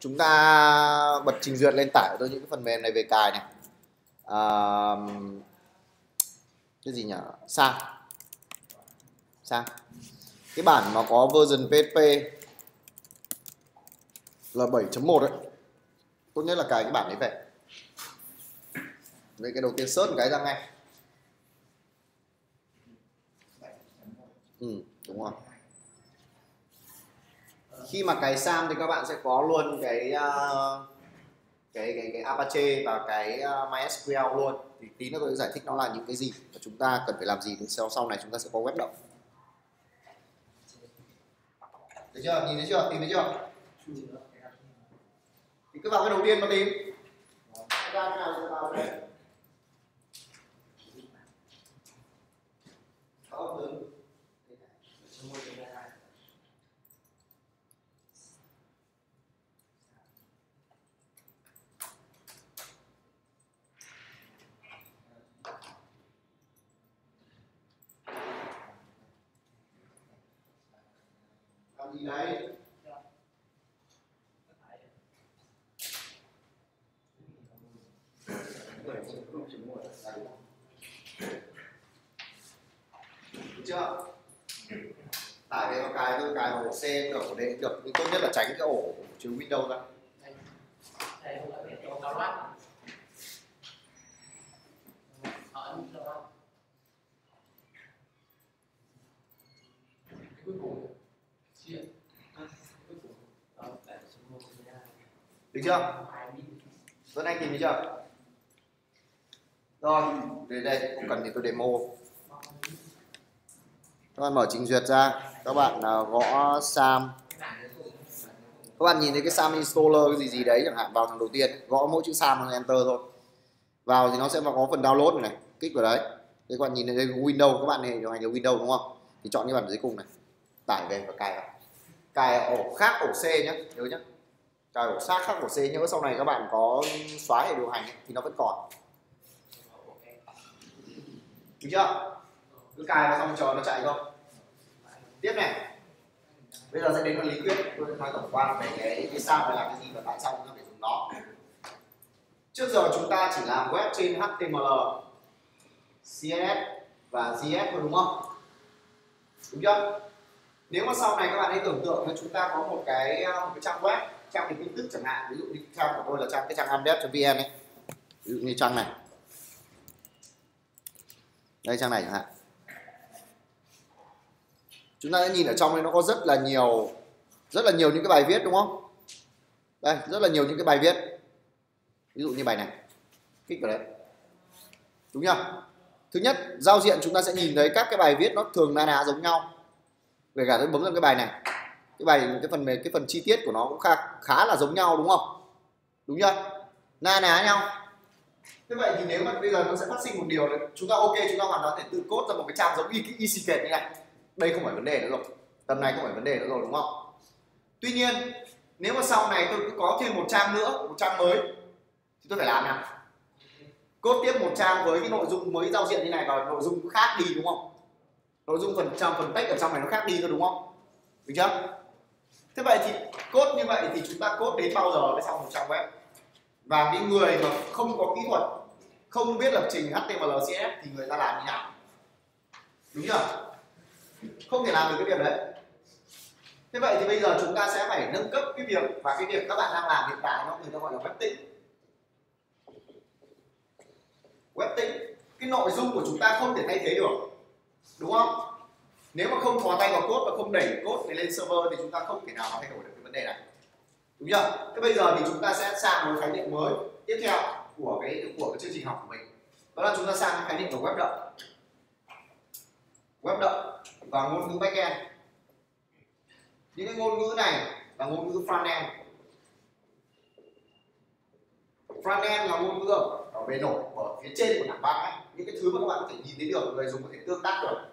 chúng ta bật trình duyệt lên tải tôi những cái phần mềm này về cài này. À, cái gì nhỉ? Sang sang cái bản mà có version PHP là 7.1 đấy. Tốt nhất là cài cái bản đấy về. Đây cái đầu tiên search cái ra ngay. Ừ đúng rồi khi mà cài sam thì các bạn sẽ có luôn cái uh, cái cái cái Apache và cái uh, MySQL luôn. Thì tí nữa tôi sẽ giải thích nó là những cái gì và chúng ta cần phải làm gì thì sau sau này chúng ta sẽ có web động. Thấy chưa? Nhìn thấy chưa? Tìm thấy chưa? Thì cứ vào cái đầu tiên mà tìm. Ra cái nào vào làm gì đấy? Được chưa? Tải về nó cài tôi cài vào ổ C được ổ được, nhưng tốt nhất là tránh cái ổ trừ Windows ra. Cuối được chưa? Tuấn Anh tìm thấy chưa? Rồi đến đây không cần thì tôi demo. Các bạn mở trình duyệt ra. Các bạn à, gõ sam. Các bạn nhìn thấy cái sam installer cái gì gì đấy chẳng hạn vào thằng đầu tiên. Gõ mỗi chữ sam enter thôi. Vào thì nó sẽ có phần download này, này. kích vào đấy. Thế các bạn nhìn thấy windows. Các bạn này điều hành là windows đúng không? Thì chọn cái bản dưới cùng này. Tải về và cài vào. Cài ổ khác ổ c nhé nhớ nhé cài ổ sát khác ổ c nhớ sau này các bạn có xóa hệ điều hành ấy, thì nó vẫn còn. Được chưa? Cứ cài vào xong chờ nó chạy không? Tiếp này. Bây giờ sẽ đến phần lý thuyết. Tôi nói tổng quan về cái cái sao phải làm cái gì và tại sao chúng ta phải dùng nó. Trước giờ chúng ta chỉ làm web trên HTML CSS và JS thôi đúng không? Đúng chưa? Nếu mà sau này các bạn hãy tưởng tượng là chúng ta có một cái ờ, một cái trang web trang về tin tức chẳng hạn, ví dụ như trang của tôi là trang cái trang amdev.vn ấy. Ví dụ như trang này. Đây, trang này chẳng hạn. Chúng ta sẽ nhìn ở trong đây nó có rất là nhiều, rất là nhiều những cái bài viết, đúng không? Đây, rất là nhiều những cái bài viết. Ví dụ như bài này. Kích vào đấy. Đúng không thứ nhất, giao diện chúng ta sẽ nhìn thấy các cái bài viết nó thường na ná giống nhau. Về cả tôi bấm vào cái bài này cái bài, cái phần mềm, cái phần chi tiết của nó cũng khá khá là giống nhau, đúng không? Đúng chưa? Na ná nhau. Thế vậy thì nếu mà bây giờ nó sẽ phát sinh một điều là chúng ta ok, chúng ta hoàn toàn thể tự cốt ra một cái trang giống y y xì kệt như này. Đây không phải vấn đề nữa rồi. Tầm này không phải vấn đề nữa rồi, đúng không? Tuy nhiên, nếu mà sau này tôi cứ có thêm một trang nữa, một trang mới, thì tôi phải làm nào? Cốt tiếp một trang với cái nội dung mới giao diện như này và nội dung khác đi, đúng không? Nội dung phần trong, phần text ở trong này nó khác đi thôi, đúng không? Được chưa? Thế vậy thì cốt như vậy thì chúng ta cốt đến bao giờ mới xong một trang web? Và cái người mà không có kỹ thuật, không biết lập trình HTML CSS thì người ta làm như nào? Đúng chưa? Không thể làm được cái việc đấy. Thế vậy thì bây giờ chúng ta sẽ phải nâng cấp cái việc và cái việc các bạn đang làm hiện tại nó, người ta gọi là web tĩnh web tĩnh cái nội dung của chúng ta không thể thay thế được. Đúng không? Nếu mà không thò tay vào cốt và không đẩy cốt này lên server thì chúng ta không thể nào mà thay đổi được cái vấn đề này. Đúng chưa? Thế bây giờ thì chúng ta sẽ sang một khái niệm mới, tiếp theo của cái của cái chương trình học của mình. Đó là chúng ta sang khái niệm của web động. Web động và ngôn ngữ backend. Những cái ngôn ngữ này là ngôn ngữ frontend. Frontend là ngôn ngữ ở bề nổi ở phía trên của tảng băng ấy. Những cái thứ mà các bạn có thể nhìn thấy được, người dùng có thể tương tác được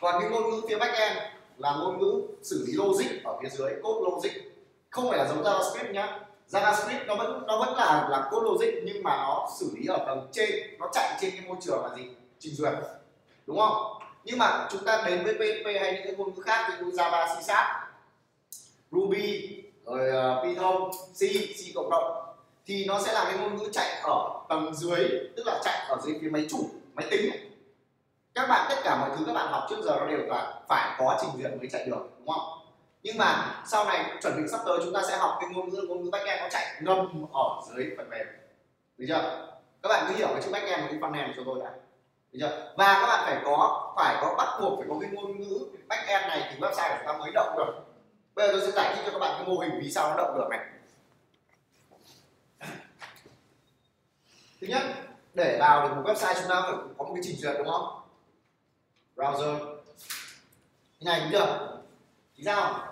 còn cái ngôn ngữ phía backend là ngôn ngữ xử lý logic ở phía dưới code logic. Không phải là giống javascript nhá. Javascript nó vẫn nó vẫn là là code logic nhưng mà nó xử lý ở tầng trên nó chạy trên cái môi trường là gì? Trình duyệt. Đúng không? Nhưng mà chúng ta đến với PHP hay những cái ngôn ngữ khác ví dụ Java, C Sharp, Ruby, rồi uh, Python C C cộng cộng thì nó sẽ là cái ngôn ngữ chạy ở tầng dưới tức là chạy ở dưới phía máy chủ máy tính các bạn, tất cả mọi thứ các bạn học trước giờ nó đều là phải có trình duyệt mới chạy được, đúng không? Nhưng mà sau này chuẩn bị sắp tới chúng ta sẽ học cái ngôn ngữ ngôn ngữ backend nó chạy ngâm ở dưới phần mềm. Được chưa? Các bạn cứ hiểu cái chữ backend và cái phần mềm cho tôi đã. Được chưa? Và các bạn phải có phải có, bắt buộc phải có cái ngôn ngữ backend này thì website của chúng ta mới động được. Bây giờ tôi sẽ giải thích cho các bạn cái mô hình vì sao nó động được này. Thứ nhất, để vào được một website chúng ta phải có một cái trình duyệt, đúng không? Browser như này đúng chưa thì sao?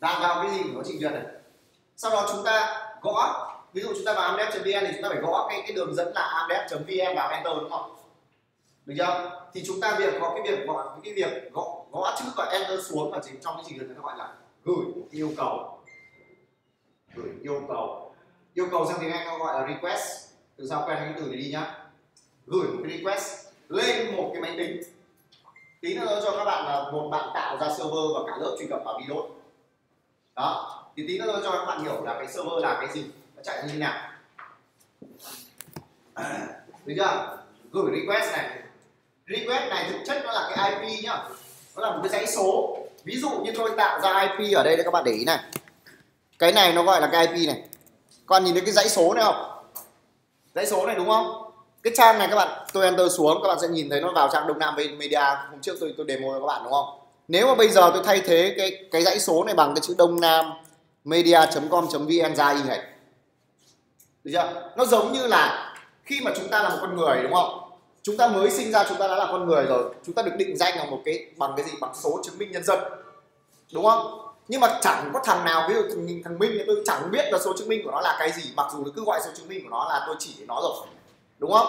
Làm vào cái gì của nó trình duyệt này? Sau đó chúng ta gõ, ví dụ chúng ta vào amdev.vn thì chúng ta phải gõ cái cái đường dẫn là amdev.vn vào enter, đúng không? Được chưa? Thì chúng ta việc có cái việc gọi, cái việc gõ gõ chữ và enter xuống và chính trong cái trình duyệt nó gọi là gửi yêu cầu. Gửi yêu cầu. Yêu cầu sang tiếng anh nó gọi là request. Từ sau quen cái từ này đi nhá. Gửi một cái request lên một cái máy tính tí nữa cho các bạn là một bạn tạo ra server và cả lớp truy cập vào video đó, thì tí nữa cho các bạn hiểu là cái server là cái gì, nó chạy như thế nào. Được chưa? Gửi request này. Request này thực chất nó là cái IP nhá. Nó là một cái dãy số. Ví dụ như tôi tạo ra IP ở đây, để các bạn để ý này. Cái này nó gọi là cái IP này. Còn nhìn thấy cái dãy số này không? Dãy số này đúng không? Cái trang này các bạn tôi enter xuống các bạn sẽ nhìn thấy nó vào trang Đông Nam Media. Hôm trước tôi tôi demo cho các bạn đúng không? Nếu mà bây giờ tôi thay thế cái cái dãy số này bằng cái chữ Đông Nam media.com.vn ra y hệt được chưa? Nó giống như là khi mà chúng ta là một con người đúng không? Chúng ta mới sinh ra chúng ta đã là con người rồi. Chúng ta được định danh là một cái bằng cái gì? Bằng số chứng minh nhân dân. Đúng không? Nhưng mà chẳng có thằng nào ví dụ thằng, thằng Minh thì tôi chẳng biết là số chứng minh của nó là cái gì. Mặc dù cứ gọi số chứng minh của nó là tôi chỉ nó rồi đúng không?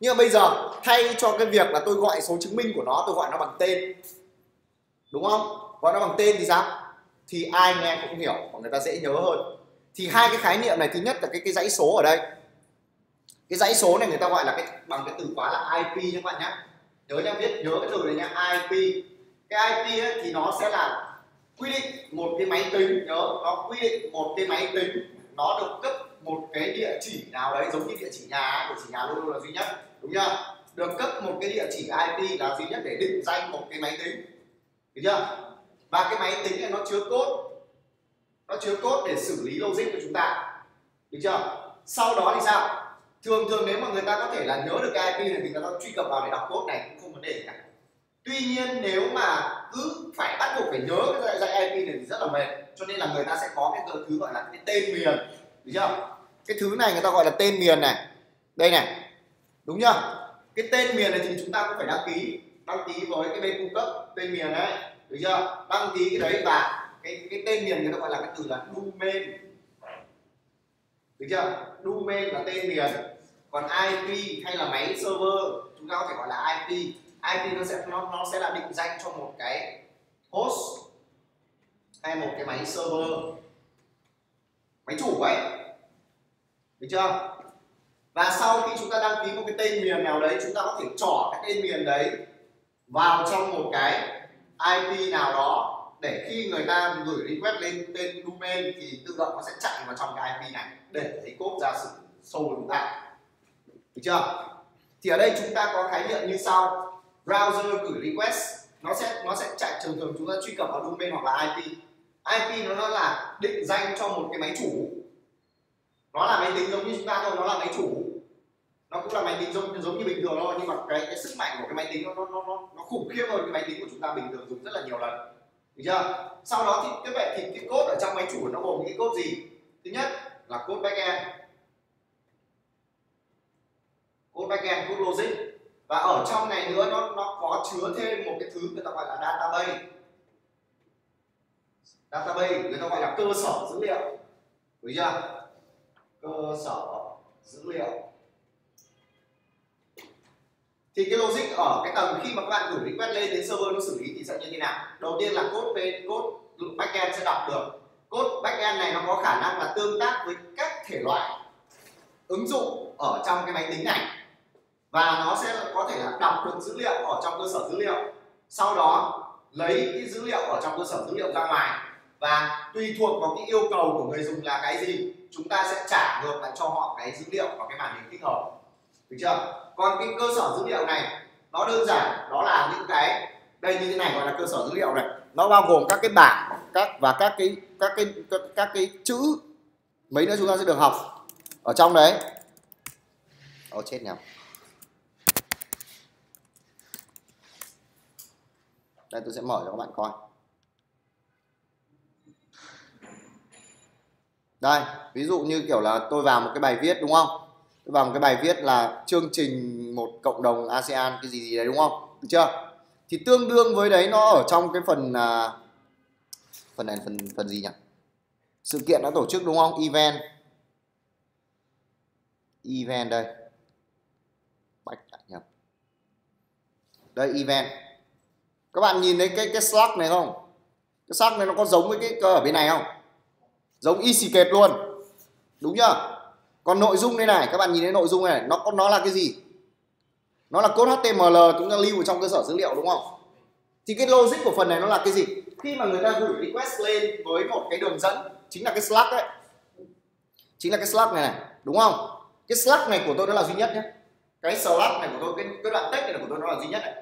Nhưng mà bây giờ thay cho cái việc là tôi gọi số chứng minh của nó tôi gọi nó bằng tên. Đúng không? Gọi nó bằng tên thì sao? Thì ai nghe cũng hiểu và người ta dễ nhớ hơn. Thì hai cái khái niệm này thứ nhất là cái cái dãy số ở đây. Cái dãy số này người ta gọi là cái bằng cái từ khóa là IP nhé các bạn nhé. Nhớ nhá viết nhớ cái từ này nhá IP cái IP ấy, thì nó sẽ là quy định một cái máy tính nhớ nó quy định một cái máy tính nó được cấp một cái địa chỉ nào đấy, giống như địa chỉ nhà địa chỉ nhà luôn luôn là duy nhất, đúng chưa? Được cấp một cái địa chỉ IP là duy nhất để định danh một cái máy tính, được chưa? Và cái máy tính này nó chứa cốt nó chứa cốt để xử lý logic của chúng ta, được chưa? Sau đó thì sao? Thường thường nếu mà người ta có thể là nhớ được cái IP này thì người ta truy cập vào để đọc cốt này, cũng không vấn đề gì cả. Tuy nhiên nếu mà cứ phải bắt buộc phải nhớ cái dạy IP này thì rất là mệt, cho nên là người ta sẽ có cái thứ gọi là cái tên miền được chưa? Cái thứ này người ta gọi là tên miền này. Đây này. Đúng chưa? Cái tên miền này thì chúng ta cũng phải đăng ký đăng ký với cái bên cung cấp tên miền đấy. Được chưa? Đăng ký cái đấy và cái cái tên miền người ta gọi là cái từ là domain được chưa? Domain là tên miền. Còn IP hay là máy server, chúng ta có thể gọi là IP IP nó sẽ, nó nó sẽ là định danh cho một cái host hay một cái máy server máy chủ ấy được chưa? Và sau khi chúng ta đăng ký một cái tên miền nào đấy, chúng ta có thể trỏ cái tên miền đấy vào trong một cái IP nào đó để khi người ta gửi request lên tên domain thì tự động nó sẽ chạy vào trong cái IP này để lấy cốt ra sự sâu của chúng ta. Được chưa? Thì ở đây chúng ta có khái niệm như sau. Browser gửi request, nó sẽ nó sẽ chạy thường thường chúng ta truy cập vào domain hoặc là IP IP nó, là định danh cho một cái máy chủ. Nó là máy tính giống như chúng ta thôi nó là máy chủ. Nó cũng là máy tính giống giống như bình thường thôi nhưng mà cái cái sức mạnh của cái máy tính nó nó nó nó khủng khiếp hơn cái máy tính của chúng ta bình thường dùng rất là nhiều lần. Được chưa? Sau đó thì cái vậy thì cái cốt ở trong máy chủ nó gồm những cái cốt gì? Thứ nhất là cốt backend. Cốt backend cốt logic. Và ở trong này nữa nó nó có chứa thêm một cái thứ người ta gọi là database database, người ta gọi là cơ sở dữ liệu. Đúng chưa? Cơ sở dữ liệu. Thì cái logic ở cái tầng khi mà các bạn gửi request lên đến server nó xử lý thì sẽ như thế nào? Đầu tiên là code về code backend sẽ đọc được. Code backend này nó có khả năng là tương tác với các thể loại ứng dụng ở trong cái máy tính này. Và nó sẽ có thể là đọc được dữ liệu ở trong cơ sở dữ liệu. Sau đó, lấy cái dữ liệu ở trong cơ sở dữ liệu ra ngoài và tùy thuộc vào cái yêu cầu của người dùng là cái gì chúng ta sẽ trả ngược lại cho họ cái dữ liệu vào cái màn hình tích hợp. Được chưa? Còn cái cơ sở dữ liệu này nó đơn giản đó là những cái đây như thế này gọi là cơ sở dữ liệu này. Nó bao gồm các cái bảng các và các cái các cái các, các cái chữ mấy nữa chúng ta sẽ được học ở trong đấy. Oh chết nhầm. Đây tôi sẽ mở cho các bạn coi. Đây ví dụ như kiểu là tôi vào một cái bài viết đúng không? Tôi vào một cái bài viết là chương trình một cộng đồng ASEAN cái gì gì đấy đúng không? Được chưa? Thì tương đương với đấy nó ở trong cái phần à, phần này phần phần gì nhỉ? Sự kiện đã tổ chức đúng không? Event. Event đây. Bạch đại nhập. Đây event. Các bạn nhìn thấy cái cái Slack này không? Cái Slack này nó có giống với cái cơ ở bên này không? Giống y xì kệt luôn. Đúng chưa còn nội dung đây này các bạn nhìn thấy nội dung này nó có nó là cái gì? Nó là code HTML chúng ta lưu ở trong cơ sở dữ liệu đúng không? Thì cái logic của phần này nó là cái gì? Khi mà người ta gửi request lên với một cái đường dẫn chính là cái Slack đấy chính là cái Slack này này đúng không? Cái Slack này của tôi nó là duy nhất nhé cái Slack này của tôi cái, cái đoạn text này của tôi nó là duy nhất này.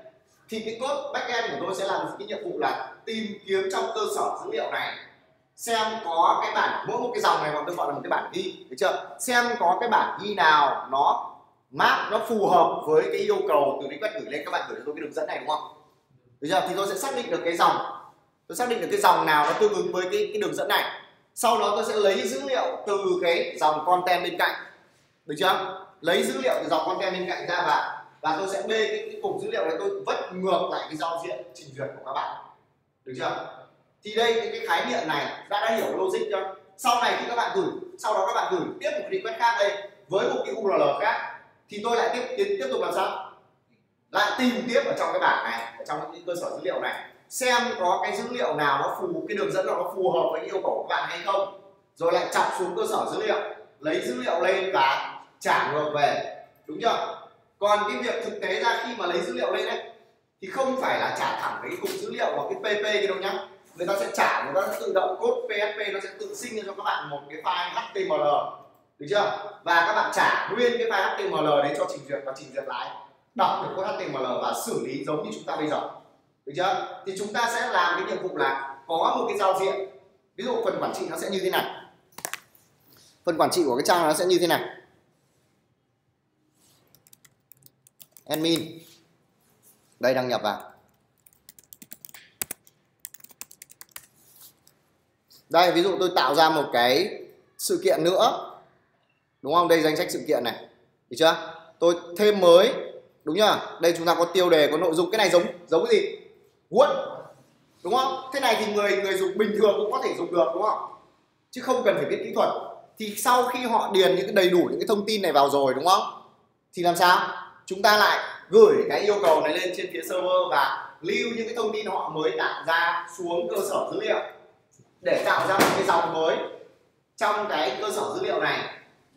Thì cái code backend của tôi sẽ làm cái nhiệm vụ là tìm kiếm trong cơ sở dữ liệu này xem có cái bản mỗi một cái dòng này mà tôi gọi là một cái bản ghi được chưa? Xem có cái bản ghi nào nó map nó phù hợp với cái yêu cầu từ request gửi lên các bạn gửi cho tôi cái đường dẫn này đúng không? Được chưa? Thì tôi sẽ xác định được cái dòng. Tôi xác định được cái dòng nào nó tương ứng với cái cái đường dẫn này. Sau đó tôi sẽ lấy dữ liệu từ cái dòng content bên cạnh. Được chưa? Lấy dữ liệu từ dòng content bên cạnh ra và và tôi sẽ bê cái, cái cục dữ liệu này tôi vất ngược lại cái giao diện trình duyệt của các bạn. Được chưa? Thì đây cái, cái khái niệm này đã đã hiểu logic chưa? Sau này khi các bạn gửi sau đó các bạn gửi tiếp một request khác đây với một cái url khác. Thì tôi lại tiếp tiếp, tiếp tục làm sao? Lại tìm tiếp ở trong cái bảng này ở trong những cơ sở dữ liệu này xem có cái dữ liệu nào nó phù cái đường dẫn nào nó phù hợp với yêu cầu của bạn hay không. Rồi lại chọc xuống cơ sở dữ liệu lấy dữ liệu lên và trả ngược về. Đúng chưa? Còn cái việc thực tế ra khi mà lấy dữ liệu lên đấy thì không phải là trả thẳng cái cục dữ liệu vào cái pp cái đâu nhá người ta sẽ trả, người ta sẽ tự động cốt php nó sẽ tự sinh cho các bạn một cái file html được chưa? Và các bạn trả nguyên cái file html đấy cho trình duyệt và trình duyệt lại. Đọc được code html và xử lý giống như chúng ta bây giờ. Được chưa? Thì chúng ta sẽ làm cái nhiệm vụ là có một cái giao diện. Ví dụ phần quản trị nó sẽ như thế này. Phần quản trị của cái trang nó sẽ như thế này. Admin. Đây đăng nhập vào. Đây, ví dụ tôi tạo ra một cái sự kiện nữa. Đúng không? Đây, danh sách sự kiện này. Được chưa? Tôi thêm mới. Đúng chưa? Đây, chúng ta có tiêu đề, có nội dung. Cái này giống giống cái gì? Word. Đúng không? Thế này thì người người dùng bình thường cũng có thể dùng được, đúng không? Chứ không cần phải biết kỹ thuật. Thì sau khi họ điền những cái đầy đủ những cái thông tin này vào rồi, đúng không? Thì làm sao? Chúng ta lại gửi cái yêu cầu này lên trên phía server và lưu những cái thông tin họ mới tạo ra xuống cơ sở dữ liệu để tạo ra một cái dòng mới trong cái cơ sở dữ liệu này.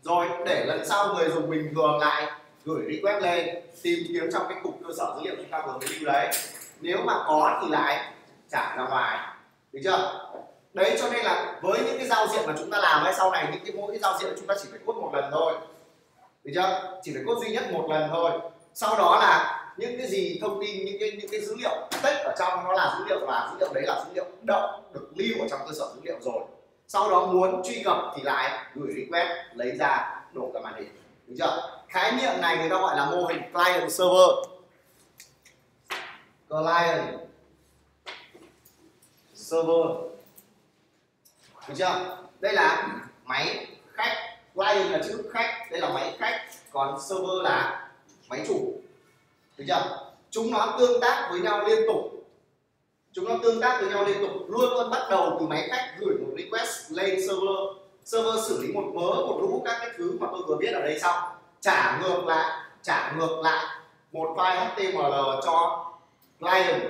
Rồi, để lần sau người dùng bình thường lại gửi request lên, tìm kiếm trong cái cục cơ sở dữ liệu chúng ta vừa mới lưu đấy nếu mà có thì lại trả ra ngoài. Được chưa? Đấy, cho nên là với những cái giao diện mà chúng ta làm ấy, sau này những cái mỗi cái giao diện chúng ta chỉ phải cốt một lần thôi. Được chưa? Chỉ phải cốt duy nhất một lần thôi. Sau đó là những cái gì thông tin, những cái những cái dữ liệu tích ở trong nó là dữ liệu và dữ liệu đấy là dữ liệu động, được lưu ở trong cơ sở dữ liệu rồi. Sau đó muốn truy cập thì lại gửi request, lấy ra, đổ cả màn hình. Được chưa? Khái niệm này người ta gọi là mô hình client server. Client server. Được chưa? Đây là máy khách. Client là chữ khách. Đây là máy khách. Còn server là máy chủ được chưa? Chúng nó tương tác với nhau liên tục. Chúng nó tương tác với nhau liên tục luôn luôn bắt đầu từ máy khách gửi một request lên server. Server xử lý một mớ một lũ các cái thứ mà tôi vừa biết ở đây xong. Trả ngược lại trả ngược lại một file html cho client.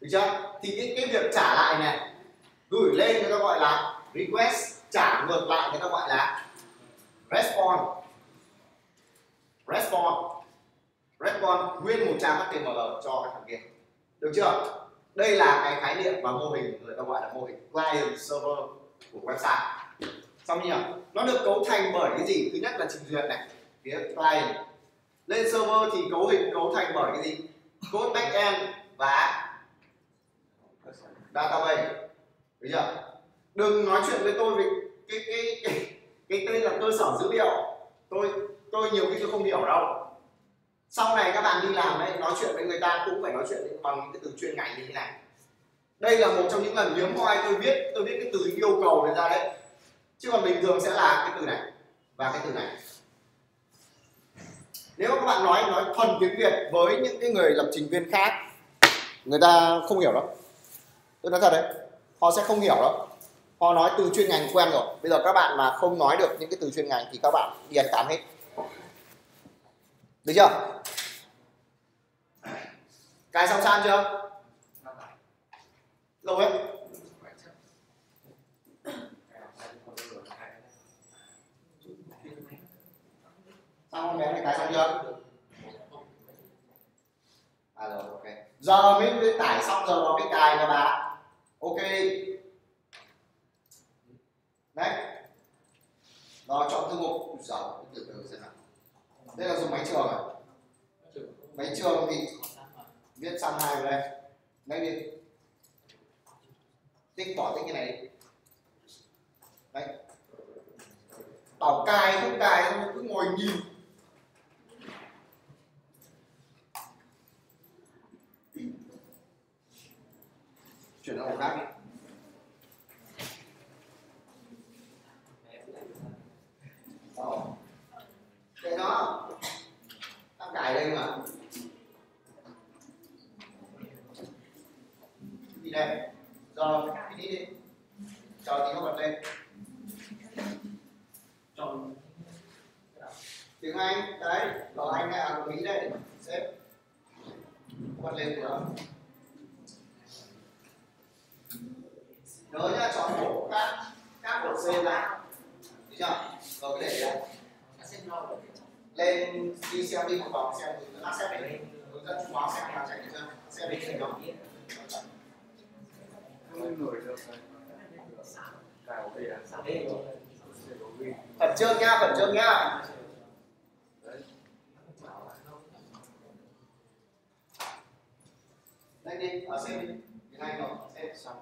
Được chưa? Thì cái, cái việc trả lại này gửi lên người ta gọi là request trả ngược lại người ta gọi là response response Redcon nguyên một trang HTML cho cái thằng kia. Được chưa? Đây là cái khái niệm và mô hình, người ta gọi là mô hình client server của website. Xong nhỉ? Nó được cấu thành bởi cái gì? Thứ nhất là trình duyệt này, phía client. Lên server thì cấu hình, cấu thành bởi cái gì? Code backend và database. Được chưa? Đừng nói chuyện với tôi về cái cái cái cái tên là cơ sở dữ liệu. Tôi tôi nhiều khi tôi không hiểu đâu sau này các bạn đi làm đấy, nói chuyện với người ta cũng phải nói chuyện bằng những cái từ chuyên ngành như thế này. Đây là một trong những lần hiếm hoi tôi viết tôi viết cái từ yêu cầu này ra đấy. Chứ còn bình thường sẽ là cái từ này và cái từ này. Nếu các bạn nói nói thuần tiếng việt với những cái người lập trình viên khác, người ta không hiểu đâu. Tôi nói thật đấy, họ sẽ không hiểu đâu. Họ nói từ chuyên ngành quen rồi. Bây giờ các bạn mà không nói được những cái từ chuyên ngành thì các bạn đi ăn tám hết được chưa? Cài xong san chưa? Lâu hết. Xong con bé này cài xong chưa? À rồi, ok. Giờ mới tải xong giờ vào cái cài nha bà. Ok. Đấy. Rồi chọn thư mục. Giờ từ từ xem nào đây là dùng máy trường à? Máy trường thì viết sang hai vào đây. Lấy đi tích bỏ tích như này đi. Đấy. Bảo cài không cài không cứ ngồi nhìn. Chuyển sang một khác đi. Đó. Để nó cài đây mà. Gì đây. Do cái đi đi. Cho tí nó bật lên. Chọn. Tiếng anh. Đấy đó anh nghe đồng Mỹ đây. Xếp. Bật lên được nhớ nhá, chọn bộ các các bộ C ra. Được chưa? Rồi, cái để đấy lên đi xem đi một vòng xem lát xếp này hướng dẫn chúng nó xem nào chạy được chưa xem đi thành công phần chương nhá phần chương nhá. Đây đi ở xem đi. Tiếng anh rồi xem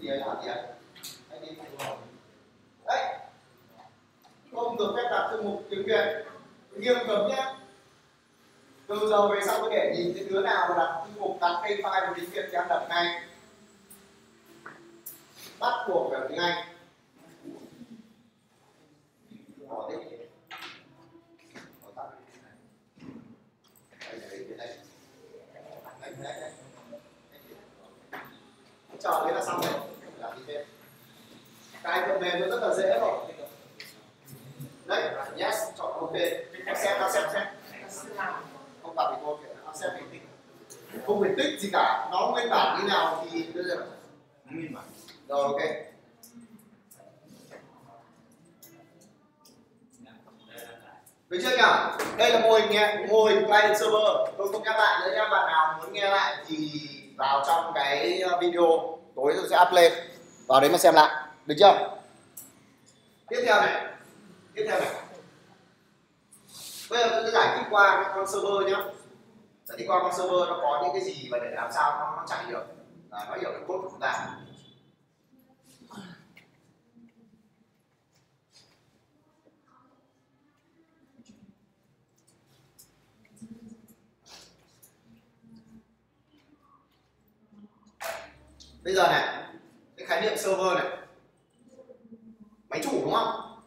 gì ấy làm gì ấy anh đi đấy. Không được phép đặt thư mục tiếng việt. Nghiêm cấm nhé. Từ giờ về sau có thể nhìn cái đứa nào đặt thư mục, đặt cây file của tiếng việt thì em đập ngay. Bắt buộc phải tiếng anh. Bỏ đi. Bỏ tắt. Chờ thế là xong rồi cái phần mềm nó rất là dễ rồi đấy yes chọn ok. Em xem xem xem. Không cần thì cô ta xem mình tích không phải tích gì cả. Nó nguyên bản như nào thì bây giờ nguyên bản. Rồi ok. Được chưa nhỉ? Đây là mô hình nghe mô hình client server. Tôi không nhắc lại nữa nhé bạn nào muốn nghe lại thì vào trong cái video. Tối tôi sẽ up lên. Vào đấy mà xem lại được chưa? Tiếp theo này. Tiếp theo này. Bây giờ tôi sẽ giải thích qua cái con server nhé giải thích qua con server nó có những cái gì và để làm sao nó, nó chạy được. À, nó hiểu được code của chúng ta. Bây giờ này cái khái niệm server này máy chủ đúng không?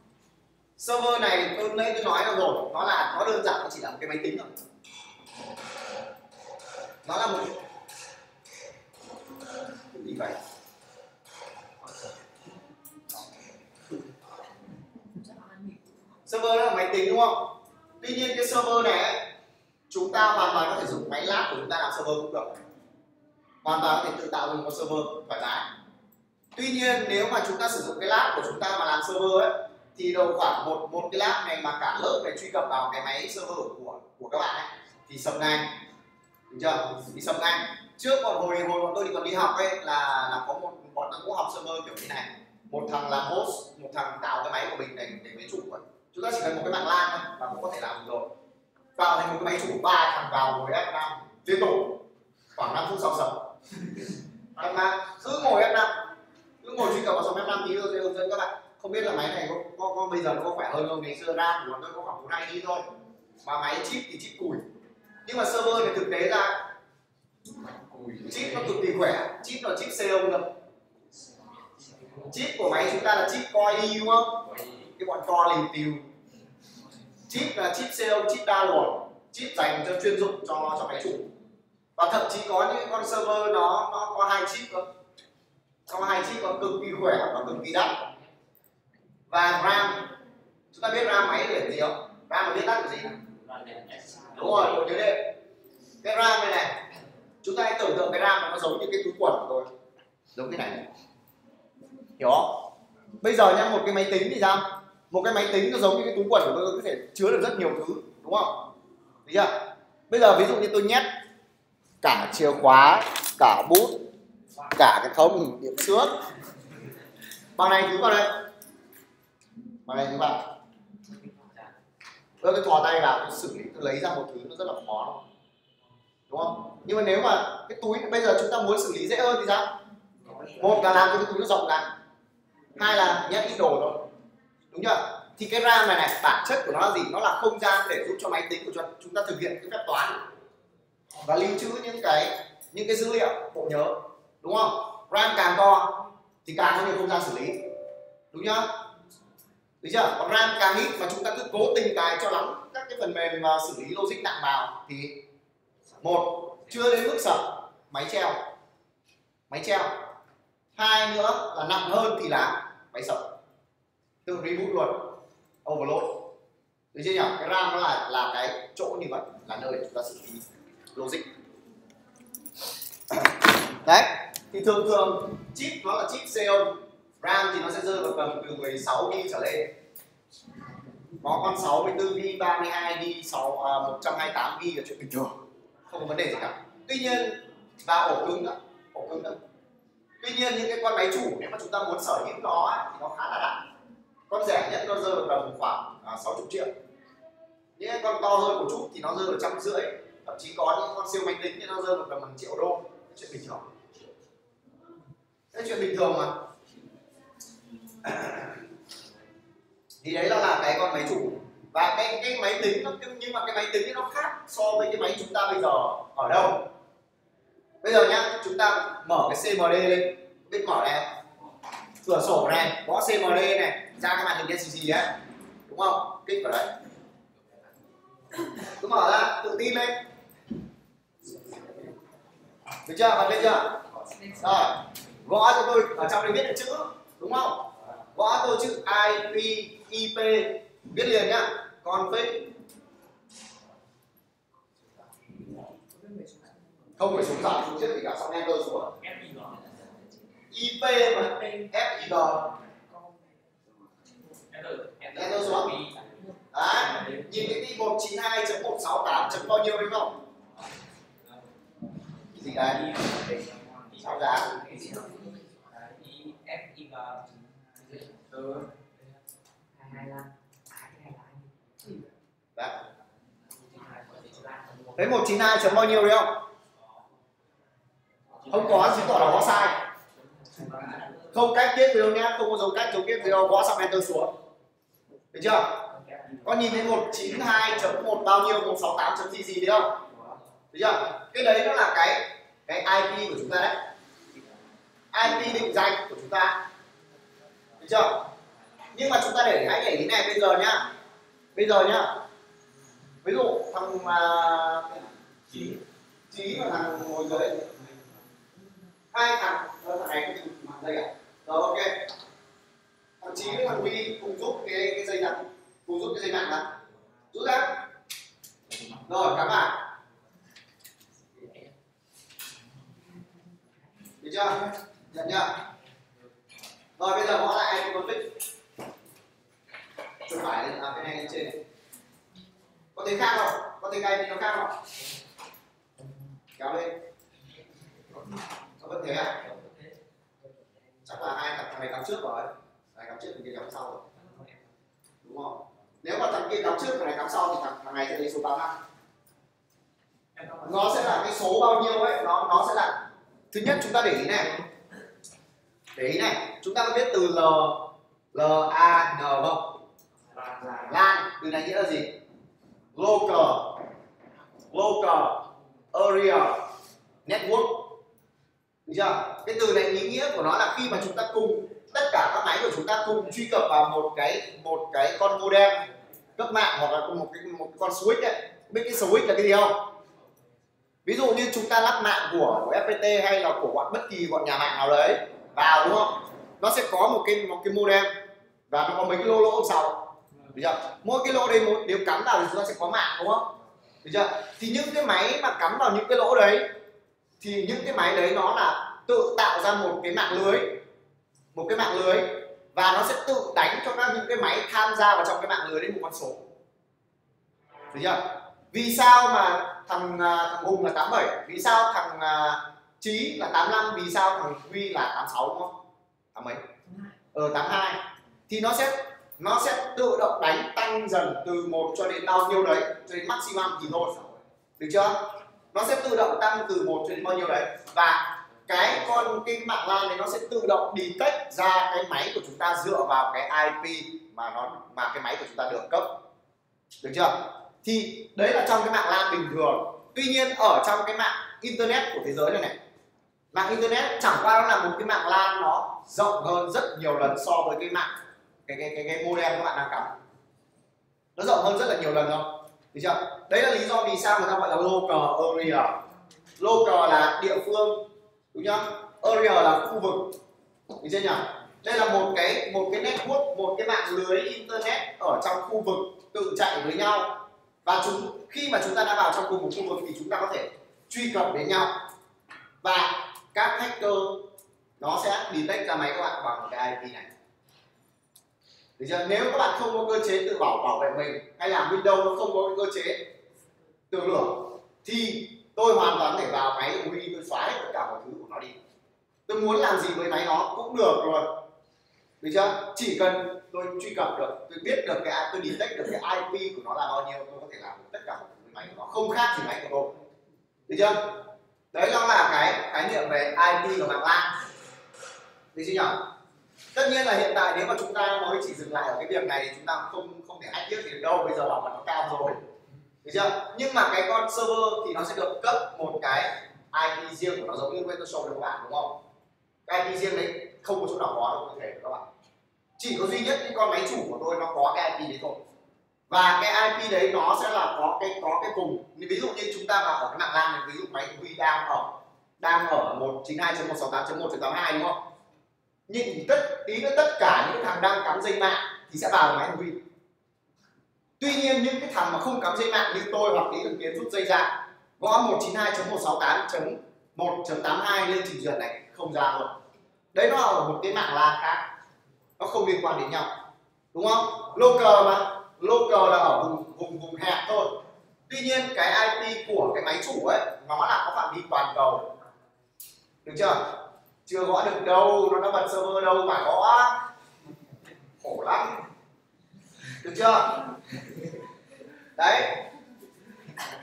Server này tôi nãy tôi nói là rồi nó là nó đơn giản nó chỉ là một cái máy tính thôi. Nó là một cái gì vậy? Server là máy tính đúng không? Tuy nhiên cái server này ấy, chúng ta hoàn toàn có thể dùng máy lab của chúng ta làm server cũng được. Hoàn toàn có thể tự tạo ra một con server thoải mái tuy nhiên, nếu mà chúng ta sử dụng cái lab của chúng ta mà làm server ấy, thì đầu khoảng một một cái lab này mà cả lớp này truy cập vào cái máy server của của các bạn ấy, thì sập ngay. Được chưa? Thì sập ngay. Trước còn hồi hồi bọn tôi thì còn đi học ấy, là là có một, bọn nó cũng học server kiểu như này. Một thằng làm host, một thằng tạo cái máy của mình để để máy chủ ấy. chúng ta chỉ cần một cái mạng lan thôi, và cũng có thể làm được rồi. Vào thành một cái máy chủ, ba thằng vào ngồi f năm liên tục khoảng 5 phút sau sập F5 cứ ngồi F5 cứ ngồi truy cập vào sóng F5 tí tôi sẽ hướng dẫn các bạn không biết là máy này có, có, có nó hơn không ngày xưa RAM của tôi có khoảng 42 GB thôi. Mà máy chip thì chip cùi. Nhưng mà server thì thực tế ra chip nó cực kỳ khỏe. Chip là chip CO được chip của máy chúng ta là chip Core i đúng không? Cái bọn Core lì tiều chip là chip CO chip đa luồng. Chip dành cho chuyên dụng cho cho máy chủ. Và thậm chí có những con server nó nó có hai chip cơ. Có hai chip nó cực kỳ khỏe và cực kỳ đắt. Và RAM chúng ta biết RAM máy để gì không? RAM là viết tắt của gì? Đúng rồi một nhớ đệm cái RAM này này, chúng ta hãy tưởng tượng cái RAM nó giống như cái túi quần của tôi. Giống cái này. Hiểu không? Bây giờ nhá, một cái máy tính thì sao? Một cái máy tính nó giống như cái túi quần của tôi có thể chứa được rất nhiều thứ, đúng không? Thấy chưa? Bây giờ ví dụ như tôi nhét cả chìa khóa, cả bút, cả cái thông, điểm xước. Bằng này thứ vào đây. Bằng này thứ vào tôi cái thò tay vào tôi xử lý tôi lấy ra một thứ nó rất là khó. Đúng không? Nhưng mà nếu mà cái túi bây giờ chúng ta muốn xử lý dễ hơn thì sao? Một là làm cho cái túi nó rộng ra hai là nhét ít đồ thôi. Đúng chưa? Thì cái ram này này, bản chất của nó là gì? Nó là không gian để giúp cho máy tính của chúng ta thực hiện cái phép toán. Và lưu trữ những cái những cái dữ liệu, bộ nhớ. Đúng không? Ram càng to thì càng có nhiều không gian xử lý. Đúng nhá được chưa? Còn ram càng ít mà chúng ta cứ cố tình cài cho lắm các cái phần mềm mà xử lý logic nặng vào thì một, chưa đến mức sập, máy treo. Máy treo. Hai nữa là nặng hơn thì là máy sập. Tự reboot luôn. Overload. Được chưa nhỉ? Cái ram nó là là cái chỗ như vậy, là nơi chúng ta xử lý logic. Đấy. Thì thường thường chip nó là chip xeon RAM thì nó sẽ rơi vào tầm từ 16 GB trở lên. Có con 64 GB, 32 GB, 6, à, 128 GB là chuyện bình thường. Không có vấn đề gì cả. Tuy nhiên và ổ cứng đó, ổ cứng đó. tuy nhiên những cái con máy chủ nếu mà chúng ta muốn sở hữu nó thì nó khá là đắt. Con rẻ nhất nó rơi vào tầm khoảng à, 60 triệu. Những con to hơn một chút thì nó rơi vào trăm rưỡi. Thậm chí có những con siêu máy tính thì nó rơi vào tầm một triệu đô. Chuyện bình thường. Cái chuyện bình thường mà thì đấy là, là cái con máy chủ. Và cái cái máy tính nó nhưng mà cái máy tính nó khác so với cái máy chúng ta bây giờ ở đâu. Bây giờ nhá chúng ta mở cái CMD lên. Biết mở này. Cửa sổ này có CMD này. Ra cái màn hình LCD đấy đúng không? Kích vào đấy. Cứ mở ra tự tin lên. Được chưa? Bật lên chưa? Rồi. Gõ cho tôi ở trong đây viết được chữ. Đúng không? Gõ tôi chữ IP IP viết liền nhá. Config không phải xuống giảm xuống trước thì cả xong enter xuống à? IP mà FIG enter xuống đấy, nhìn cái đi 192.168 chấm bao nhiêu đấy không? Gì đấy? Sao giá? Đấy. Thấy 192 chấm bao nhiêu đấy không? Không có chứng tỏ là có sai. Không cách tiếp với đâu nhá, không có dấu cách dấu tiếp với đâu, gõ xong enter xuống. Được chưa? Con nhìn thấy 192.1 bao nhiêu, 168 chấm gì gì đấy không? Được chưa? Cái đấy nó là cái cái IP của chúng ta đấy. IP định danh của chúng ta. Được chưa? Nhưng mà chúng ta để hãy để ý này bây giờ nhá. Bây giờ nhá, ví dụ thằng à, uh, trí trí và thằng ngồi dưới. Hai thằng thằng này cái mặt đây à? Rồi ok. Thằng trí với thằng huy cùng giúp cái cái dây nặng. Cùng giúp cái dây nặng ra rút ra. Rồi các bạn. Được chưa? Nhận chưa? Rồi bây giờ bỏ lại config phải lên à, cái này lên trên. Này có thấy khác không? Có thấy cái gì nó khác không? Kéo lên. Nó vẫn thế à? Chắc là hai thằng này cắm trước rồi. Này cắm trước thì kia cắm sau rồi. Đúng không? Nếu mà thằng kia cắm trước thằng này cắm sau thì thằng, thằng này sẽ lấy số 35 nó sẽ là cái số bao nhiêu ấy? Nó nó sẽ là thứ nhất chúng ta để ý này. Để ý này chúng ta có biết từ l l a n không? Lan từ này nghĩa là gì? Local. Local. Area. Network. Được chưa? Cái từ này ý nghĩa của nó là khi mà chúng ta cùng tất cả các máy của chúng ta cùng truy cập vào một cái một cái con modem cấp mạng hoặc là một cái một con switch ấy. Biết cái switch là cái gì không? Ví dụ như chúng ta lắp mạng của, của FPT hay là của bọn bất kỳ bọn nhà mạng nào đấy vào đúng không? Nó sẽ có một cái một cái modem và nó có mấy cái lô lỗ sau được chưa? Mỗi cái lỗ đây một nếu cắm vào thì chúng ta sẽ có mạng đúng không? Được chưa? Thì những cái máy mà cắm vào những cái lỗ đấy thì những cái máy đấy nó là tự tạo ra một cái mạng lưới. Một cái mạng lưới. Và nó sẽ tự đánh cho các những cái máy tham gia vào trong cái mạng lưới đấy một con số. Được chưa? Vì sao mà thằng à, thằng hùng là 87 vì sao thằng trí là 85 vì sao thằng huy là 86 đúng không? Tám mấy? Ờ 82 thì nó sẽ nó sẽ tự động đánh tăng dần từ một cho đến bao nhiêu đấy, cho đến maximum thì thôi được chưa? Nó sẽ tự động tăng từ một cho đến bao nhiêu đấy. Và cái con cái mạng LAN này nó sẽ tự động đi detect ra cái máy của chúng ta dựa vào cái IP mà nó, mà cái máy của chúng ta được cấp. Được chưa? Thì đấy là trong cái mạng LAN bình thường. Tuy nhiên ở trong cái mạng internet của thế giới này này, mạng internet chẳng qua nó là một cái mạng LAN nó rộng hơn rất nhiều lần so với cái mạng cái cái cái, cái modem các bạn đang cắm. Nó rộng hơn rất là nhiều lần không được chưa? Đấy là lý do vì sao người ta gọi là local area. Local là địa phương đúng chưa? Area là khu vực. Được chưa nhỉ? Đây là một cái một cái network một cái mạng lưới internet ở trong khu vực tự chạy với nhau. Và chúng khi mà chúng ta đã vào trong cùng một khu vực thì chúng ta có thể truy cập đến nhau. Và các hacker nó sẽ detect ra máy các bạn bằng cái IP này được chưa? Nếu các bạn không có cơ chế tự bảo bảo vệ mình, hay là Windows nó không có cơ chế tường lửa thì tôi hoàn toàn thể vào máy của Wii tôi xóa hết tất cả mọi thứ của nó đi. Tôi muốn làm gì với máy nó cũng được rồi được chưa? Chỉ cần tôi truy cập được, tôi biết được cái tôi detect được cái IP của nó là bao nhiêu, tôi có thể làm được tất cả mọi thứ với máy của nó. Không khác gì máy của tôi. Được chưa? Đấy nó là cái khái niệm về IP của mạng LAN được chưa nhỉ? Tất nhiên là hiện tại nếu mà chúng ta mới chỉ dừng lại ở cái việc này thì chúng ta không không thể hack tiếp gì đâu, bây giờ bảo mật nó cao rồi. Được chưa? Nhưng mà cái con server thì nó sẽ được cấp một cái IP riêng của nó giống như bên tôi show được các bạn, đúng không? Cái IP riêng đấy không có chỗ nào có đâu có thể các bạn. Chỉ có duy nhất cái con máy chủ của tôi nó có cái IP đấy thôi. Và cái IP đấy nó sẽ là có cái có cái cùng. Ví dụ như chúng ta vào ở cái mạng LAN ví dụ máy Huy đang ở đang ở 192.168.1.82 đúng không? Nhìn tất tí nữa tất cả những thằng đang cắm dây mạng thì sẽ vào máy của Huy tuy nhiên những cái thằng mà không cắm dây mạng như tôi hoặc lý thường kiến rút dây ra, gõ 192.168.1.82 lên trình duyệt này, không ra luôn. Đấy nó là một cái mạng LAN khác, nó không liên quan đến nhau, đúng không? Local mà local là ở vùng vùng vùng hẹp thôi. Tuy nhiên cái IP của cái máy chủ ấy, nó là có phạm vi toàn cầu. Được chưa? Chưa gõ được đâu nó đã bật server đâu mà gõ. Khổ lắm. Được chưa? Đấy.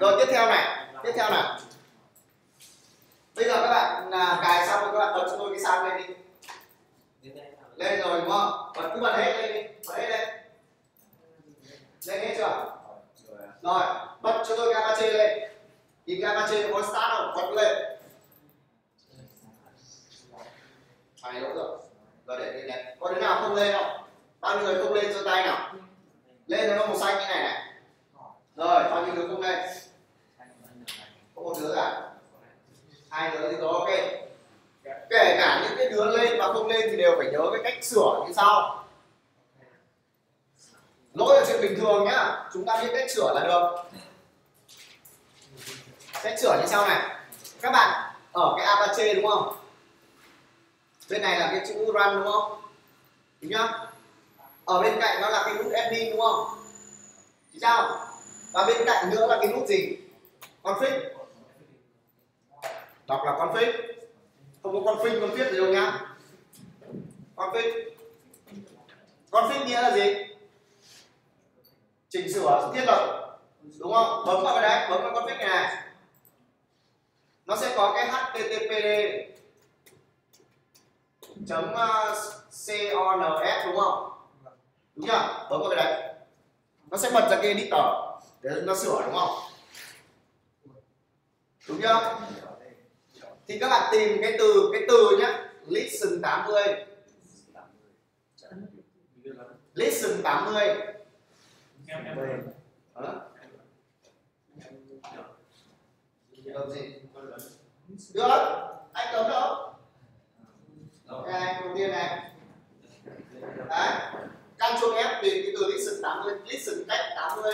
Rồi tiếp theo này tiếp theo này bây giờ các bạn à, cài xong rồi các bạn bật cho tôi cái sang lên đi. Lên rồi đúng không? Bật cứ bật hết lên đi bật hết lên. Lên hết chưa? Rồi bật cho tôi gamma lên. Nhìn gamma có start không? Bật lên. Hai đúng rồi. Rồi để lên này có đứa nào không lên không? Bao nhiêu người không lên giơ tay nào? Lên nó màu xanh như này này. Rồi, bao nhiêu đứa không lên? Có một đứa cả hai đứa thì có, ok. Kể cả những cái đứa lên và không lên thì đều phải nhớ cái cách sửa như sau lỗi là chuyện bình thường nhá. Chúng ta biết cách sửa là được. Cách sửa như sau này. Các bạn, ở cái apache đúng không? Bên này là cái chữ run đúng không? Đúng nhá. Ở bên cạnh nó là cái nút admin đúng không? Thì sao? Và bên cạnh nữa là cái nút gì? Config. Đọc là config. Không có config config gì đâu nhá. Config. Config nghĩa là gì? Chỉnh sửa thiết lập. Đúng không? Bấm vào cái đấy bấm vào config này, này nó sẽ có cái httpd chấm uh, ờ, cons đúng không? Đúng chưa? Bấm vào cái đấy. Nó sẽ bật ra cái editor. Để nó sửa đúng không? Đúng chưa? Thì các bạn tìm cái từ cái từ nhé listen 80 listen 80 Hả? Được gì? Được, anh cấm đâu? Cái này đầu tiên này. Đấy. Căn chuông F tìm cái từ listen 80, listen cách 80.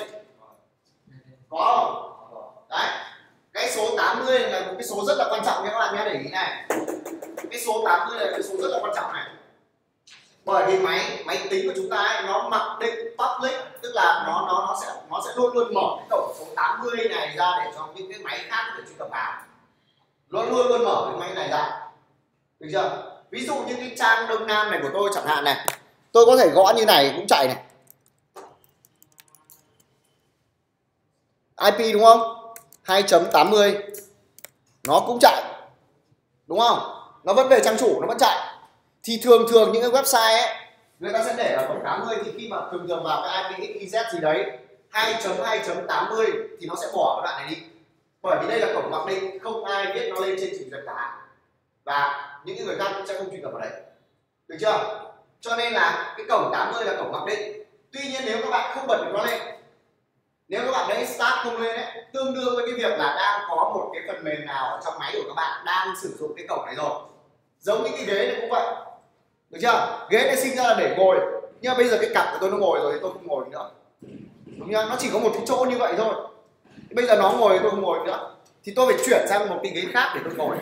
Có không? Đấy. Cái số 80 là một cái số rất là quan trọng nha các bạn nhé để ý này. Cái số 80 là cái số rất là quan trọng này bởi vì máy máy tính của chúng ta ấy, nó mặc định public tức là nó nó nó sẽ nó sẽ luôn luôn mở cái cổng số 80 này ra để cho những cái máy khác có thể truy cập vào nó luôn luôn mở cái máy này ra được chưa ví dụ như cái trang đông nam này của tôi chẳng hạn này. Tôi có thể gõ như này, cũng chạy này. IP đúng không? 2.80 nó cũng chạy. Đúng không? Nó vẫn về trang chủ, nó vẫn chạy. Thì thường thường những cái website ấy, người ta sẽ để là cổng 80 thì khi mà thường thường vào cái IPXYZ gì đấy 2.2.80 thì nó sẽ bỏ cái đoạn này đi. Bởi vì đây là cổng mặc định, không ai biết nó lên trên trình duyệt cả. Và những người khác cũng sẽ không truy cập vào đấy. Được chưa? Cho nên là cái cổng 80 là cổng mặc định. Tuy nhiên nếu các bạn không bật được nó lên nếu các bạn đấy start không lên ấy, tương đương với cái việc là đang có một cái phần mềm nào ở trong máy của các bạn đang sử dụng cái cổng này rồi. Giống như cái ghế này cũng vậy. Được chưa? Ghế này sinh ra là để ngồi. Nhưng mà bây giờ cái cặp của tôi nó ngồi rồi thì tôi không ngồi nữa. Đúng chưa? Nó chỉ có một cái chỗ như vậy thôi. Bây giờ nó ngồi, tôi không ngồi nữa. Thì tôi phải chuyển sang một cái ghế khác để tôi ngồi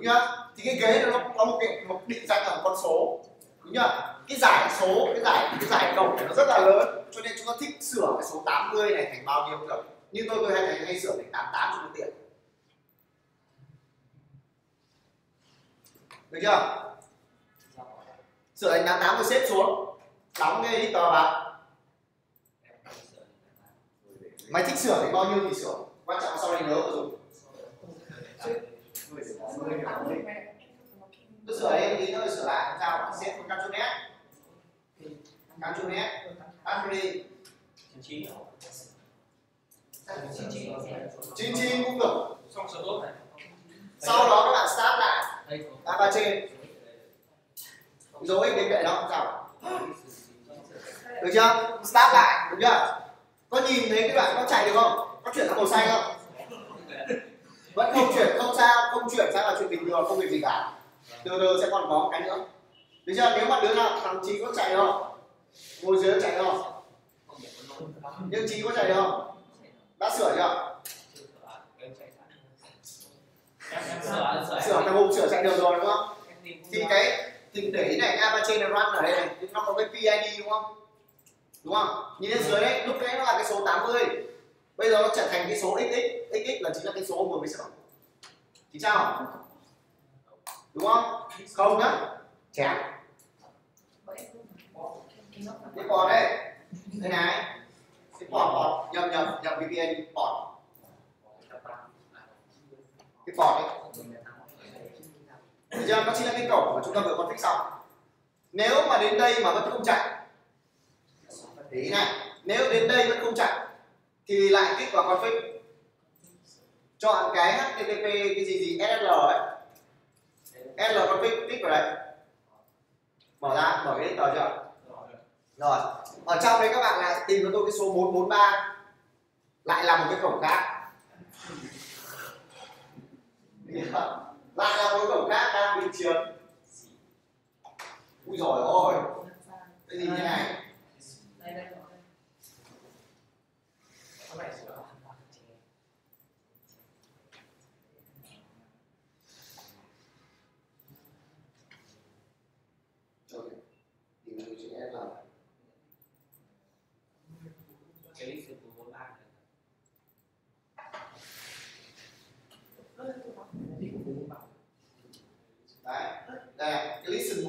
đúng chưa? Thì cái ghế nó có một cái một định dạng là một con số. Đúng chưa? Cái giải số cái giải cái giải cổng này nó rất là lớn. Cho nên chúng ta thích sửa cái số 80 này thành bao nhiêu được như tôi tôi hay hay, hay sửa thành 88 cho nó tiện. Được chưa? Sửa thành 88 rồi xếp xuống. Đóng cái editor vào. Mày thích sửa thì bao nhiêu thì sửa. Quan trọng sau này nhớ mà dùng cứ sửa đi tí nữa sửa lại. Làm sao xét một căn chốt nét. Căn chốt nét. Chín chín cũng được. Sau đó các bạn start lại. Apache dấu x bên cạnh đó không sao được chưa? Start lại đúng chưa? Có nhìn thấy cái đoạn nó chạy được không? Có chuyển sang màu xanh không? Vẫn không chuyển không sao, không chuyển sẽ là chuyện bình thường, không việc gì cả. Từ từ sẽ còn có một cái nữa. Bây giờ nếu mà đứa nào thằng chí có chạy không? Ngồi dưới chạy không? Nhưng chí có chạy không? Đã sửa chưa? Sửa cái hôm sửa chạy được rồi, đúng không? Thì cái thì để ý này Apache này, run ở đây này nó có cái PID đúng không? Đúng không? Nhìn lên dưới đấy, lúc đấy nó là cái số 80 bây giờ nó trở thành cái số xx xx là chính là cái số vừa mới sửa thì sao? Đúng không? Không nhá. Chém. Cái bọt đấy. Thế này. Cái bọt bọt. Nhầm nhầm nhầm VPN bọt. Cái bọt đấy. Bây giờ nó chính là cái cổng mà chúng ta vừa config xong. Nếu mà đến đây mà vẫn không chạy. Thế này. Nếu đến đây vẫn không chạy thì lại kích vào config. Chọn cái http cái gì gì sl ấy. Sl config kích vào đây mở ra mở cái tờ chưa? Rồi. Ở trong đấy các bạn lại tìm cho tôi cái số 443 lại là một cái cổng khác. Lại là một cổng khác đang bị chiếm ui rồi ôi cái gì như này tìm được chữ S làm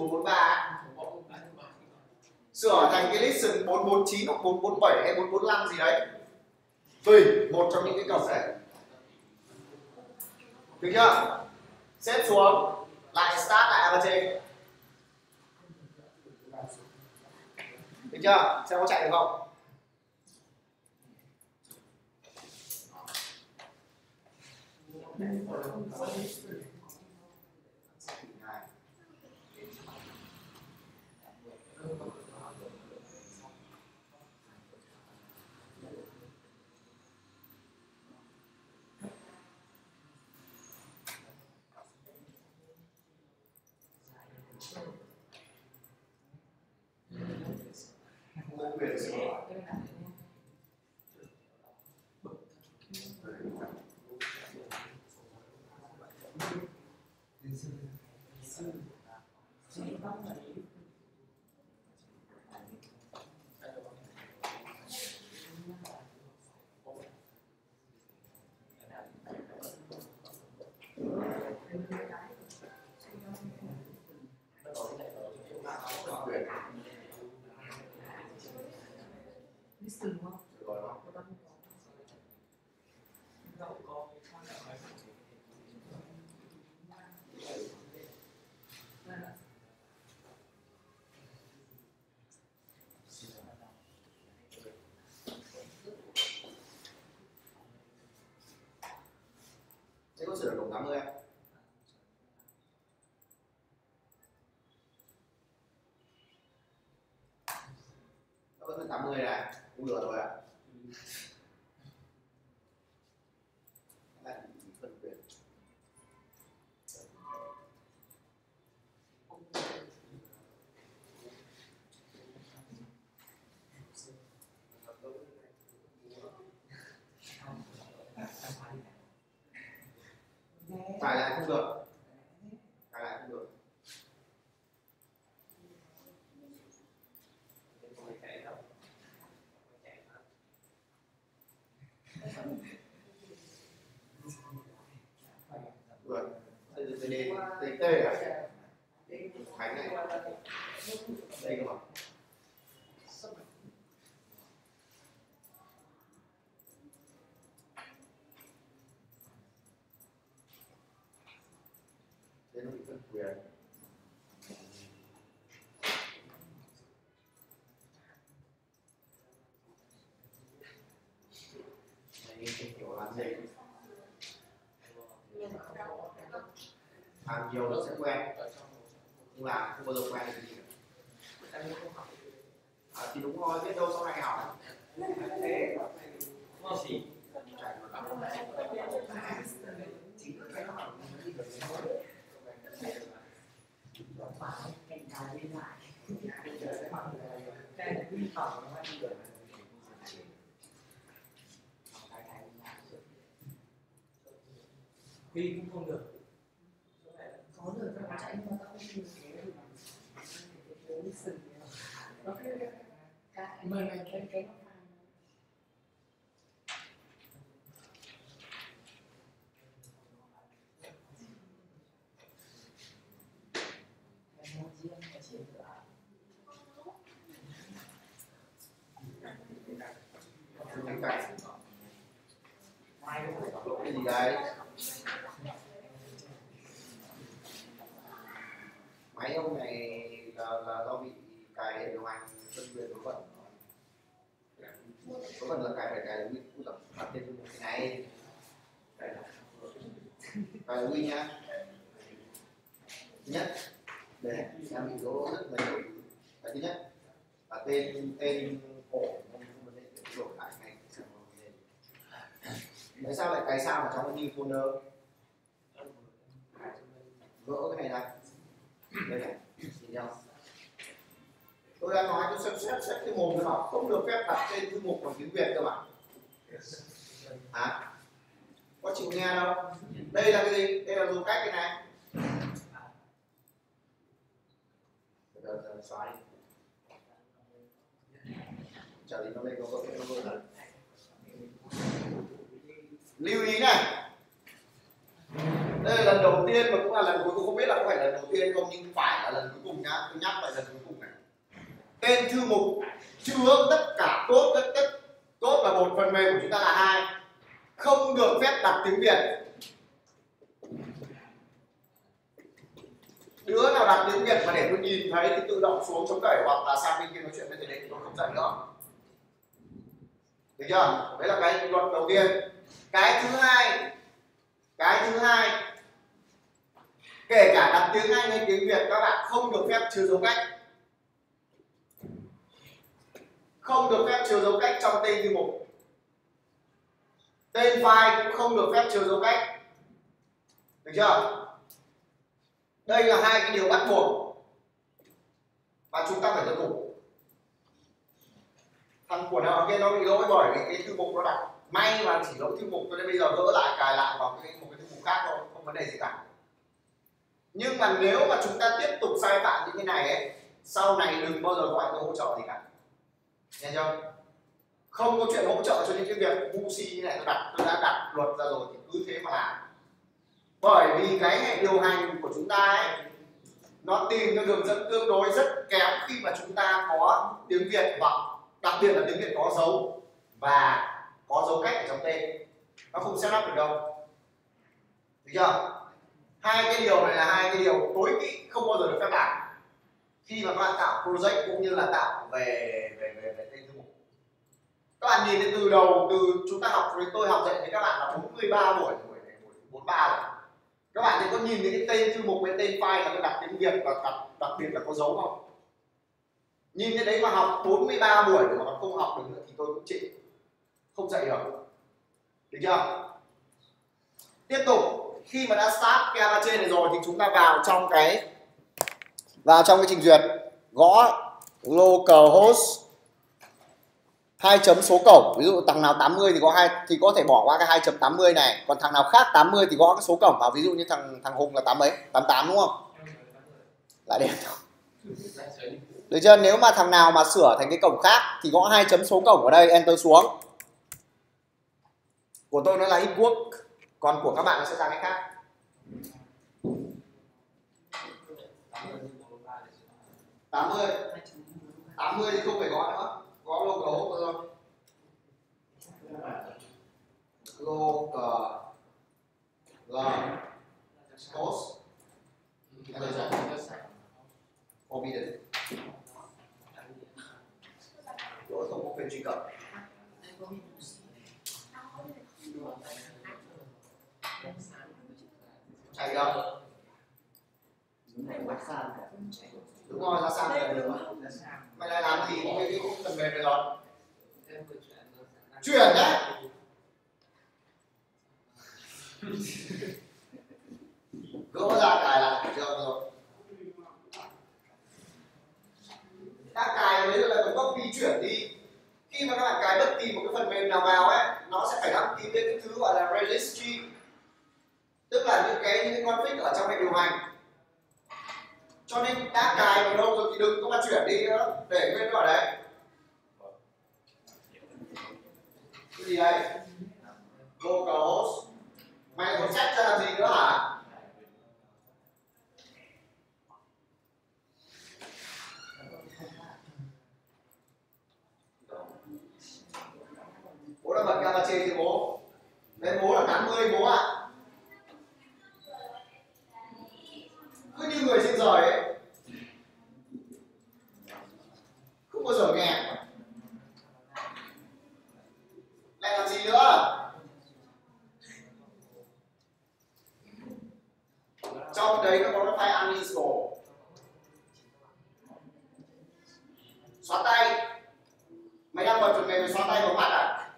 443 sửa thành cái listen 449 hoặc 447 hay 445 gì đấy. Tùy, một trong những cái cổng đấy được chưa? Xếp xuống, lại start lại Apache được chưa? Xem có chạy được không? Thank you. Quyền sửa quyền Listen đúng không? rồi đó Thế có sửa được đồng 80 em? Nó vẫn là 80 này, cũng được rồi ạ. Lại là phân biệt. Tải lại không được. Tải lại không được. Rồi. Đây là CD, TT à? Khánh này. Đây cơ mà. Đây nó bị phân quyền. Đây cái kiểu làm gì? Làm nhiều nó sẽ quen nhưng mà không bao giờ quen được gì cả. À, thì đúng rồi, biết đâu sau này học thế Cảnh cáo bên lại. Cái này quy khẩu nó đi được. Huy cũng không được Có được nó chạy nhưng mà nó không được. Cái cái mời này cái cái nó phai. Cái nó riêng cái chỉ cửa. Anh cảnh Ngoài cái cái gì đấy máy ông này là, là do bị cài hệ điều hành phân quyền có phần có phần là cài phải cài là win cũng tập đặt tên một cái này cài là bài quy nha. Thứ nhất, để làm mình đố rất là nhiều. Bài thứ nhất là tên tên cổ không để đổi lại ngay tại sao lại cái sao mà trong cái new folder? Gỡ cái này ra. Đây này, nhìn nhau. Tôi đã nói tôi xem xét xét cái mồm nó không được phép đặt tên thư mục bằng tiếng việt cơ mà. Hả? Có chịu nghe đâu. Đây là cái gì? Đây là dùng cách cái này. Nó lên lưu ý này. Đây là lần đầu tiên mà cũng là lần cuối cùng. Không biết là có phải là lần đầu tiên không, nhưng phải là lần cuối cùng nhá. Tôi nhắc lại lần cuối cùng này. Tên thư mục chứa tất cả tốt, tất tất, tốt là một phần mềm của chúng ta là hai không được phép đặt tiếng việt. Đứa nào đặt tiếng việt mà để tôi nhìn thấy thì tự động xuống chống đẩy hoặc là sang bên kia nói chuyện với thầy đấy tôi không dạy nữa. Được chưa? Đấy là cái luật đầu tiên. Cái thứ hai, cái thứ hai, kể cả đặt tiếng anh hay tiếng việt, các bạn không được phép chứa dấu cách. Không được phép chứa dấu cách trong tên thư mục tên file cũng không được phép trừ dấu cách được chưa? Đây là hai cái điều bắt buộc mà chúng ta phải tuân thủ. Thằng của nào kia nó bị lỗi bởi vì cái thư mục nó đặt. May mà chỉ lỗi thư mục, cho nên bây giờ gỡ lại, cài lại vào cái một cái thư mục khác thôi, không vấn đề gì cả. Nhưng mà nếu mà chúng ta tiếp tục sai phạm như thế này ấy, sau này đừng bao giờ gọi tôi hỗ trợ gì cả. Nghe chưa? Không có chuyện hỗ trợ cho những cái việc ngu si như này tôi đặt tôi đã đặt luật ra rồi thì cứ thế mà làm. Bởi vì cái hệ điều hành của chúng ta ấy, nó tìm cho đường dẫn tương đối rất kém khi mà chúng ta có tiếng việt hoặc đặc biệt là tiếng việt có dấu và có dấu cách ở trong tên. Nó không set up được đâu. Được chưa? Hai cái điều này là hai cái điều tối kỵ, không bao giờ được phép làm. Khi mà các bạn tạo project cũng như là tạo về các bạn nhìn từ đầu, từ chúng ta học với tôi học dạy với các bạn là 43 buổi buổi này buổi 43 rồi. Các bạn thì có nhìn thấy cái tên thư mục với tên file là đặt tiếng việt và đặt, đặc biệt là có dấu không? Nhìn cái đấy mà học 43 buổi mà còn không học được nữa thì tôi cũng chịu. Không dạy được. Được chưa? Tiếp tục, khi mà đã start cái trên này rồi thì chúng ta vào trong cái, vào trong cái trình duyệt. Gõ localhost hai chấm số cổng, ví dụ thằng nào 80 thì có hai, thì có thể bỏ qua cái 2.80 này. Còn thằng nào khác 80 thì gõ cái số cổng vào, ví dụ như thằng thằng Hùng là 8 mấy? 88 đúng không? Lại đẹp được chưa? Nếu mà thằng nào mà sửa thành cái cổng khác thì gõ hai chấm số cổng ở đây, enter xuống. Của tôi nó là ít quốc còn của các bạn nó sẽ ra cái khác. tám mươi. tám mươi thì không phải gõ nữa gõ local host thôi logo là host forbidden. Lỗi không có quyền truy cập. Chạy đâu? Đúng rồi ra rồi được? mày lại làm gì? Cái cái phần mềm này rồi. Chuyển đấy. Gỡ ra cài lại chưa rồi. Các cài đấy là phải copy chuyển đi. Khi mà các bạn cài bất kỳ một cái phần mềm nào vào ấy nó sẽ phải đăng ký lên cái thứ gọi là registry. Tức là những cái những cái config ở trong hệ điều hành cho nên đã cài vào đâu rồi thì đừng có mà chuyển đi nữa, để nguyên vào đấy. Cái gì đây? Localhost mày còn xét ra làm gì nữa hả? Bố là bật gamma trên thì bố. Nên bố là 80 bố ạ. à. cứ như người trên trời ấy không bao giờ nghe lại làm gì nữa trong đấy nó có cái file uninstall xóa tay mày đang bật phần mềm mày xóa tay vào mắt à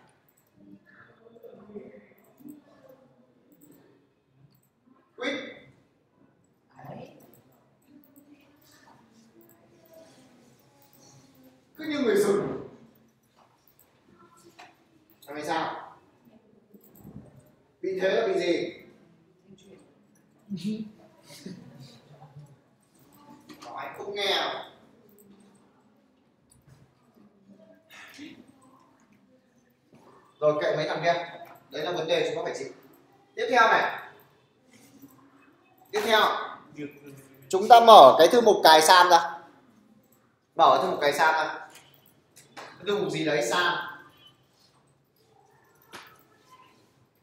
quýt cứ như người rừng thằng này sao bị thế là bị gì nói không nghe à? rồi kệ mấy thằng kia đấy là vấn đề chúng ta phải chịu tiếp theo này tiếp theo chúng ta mở cái thư mục cài sam ra. Mở thư mục cài sam ra. Thư mục gì đấy sam?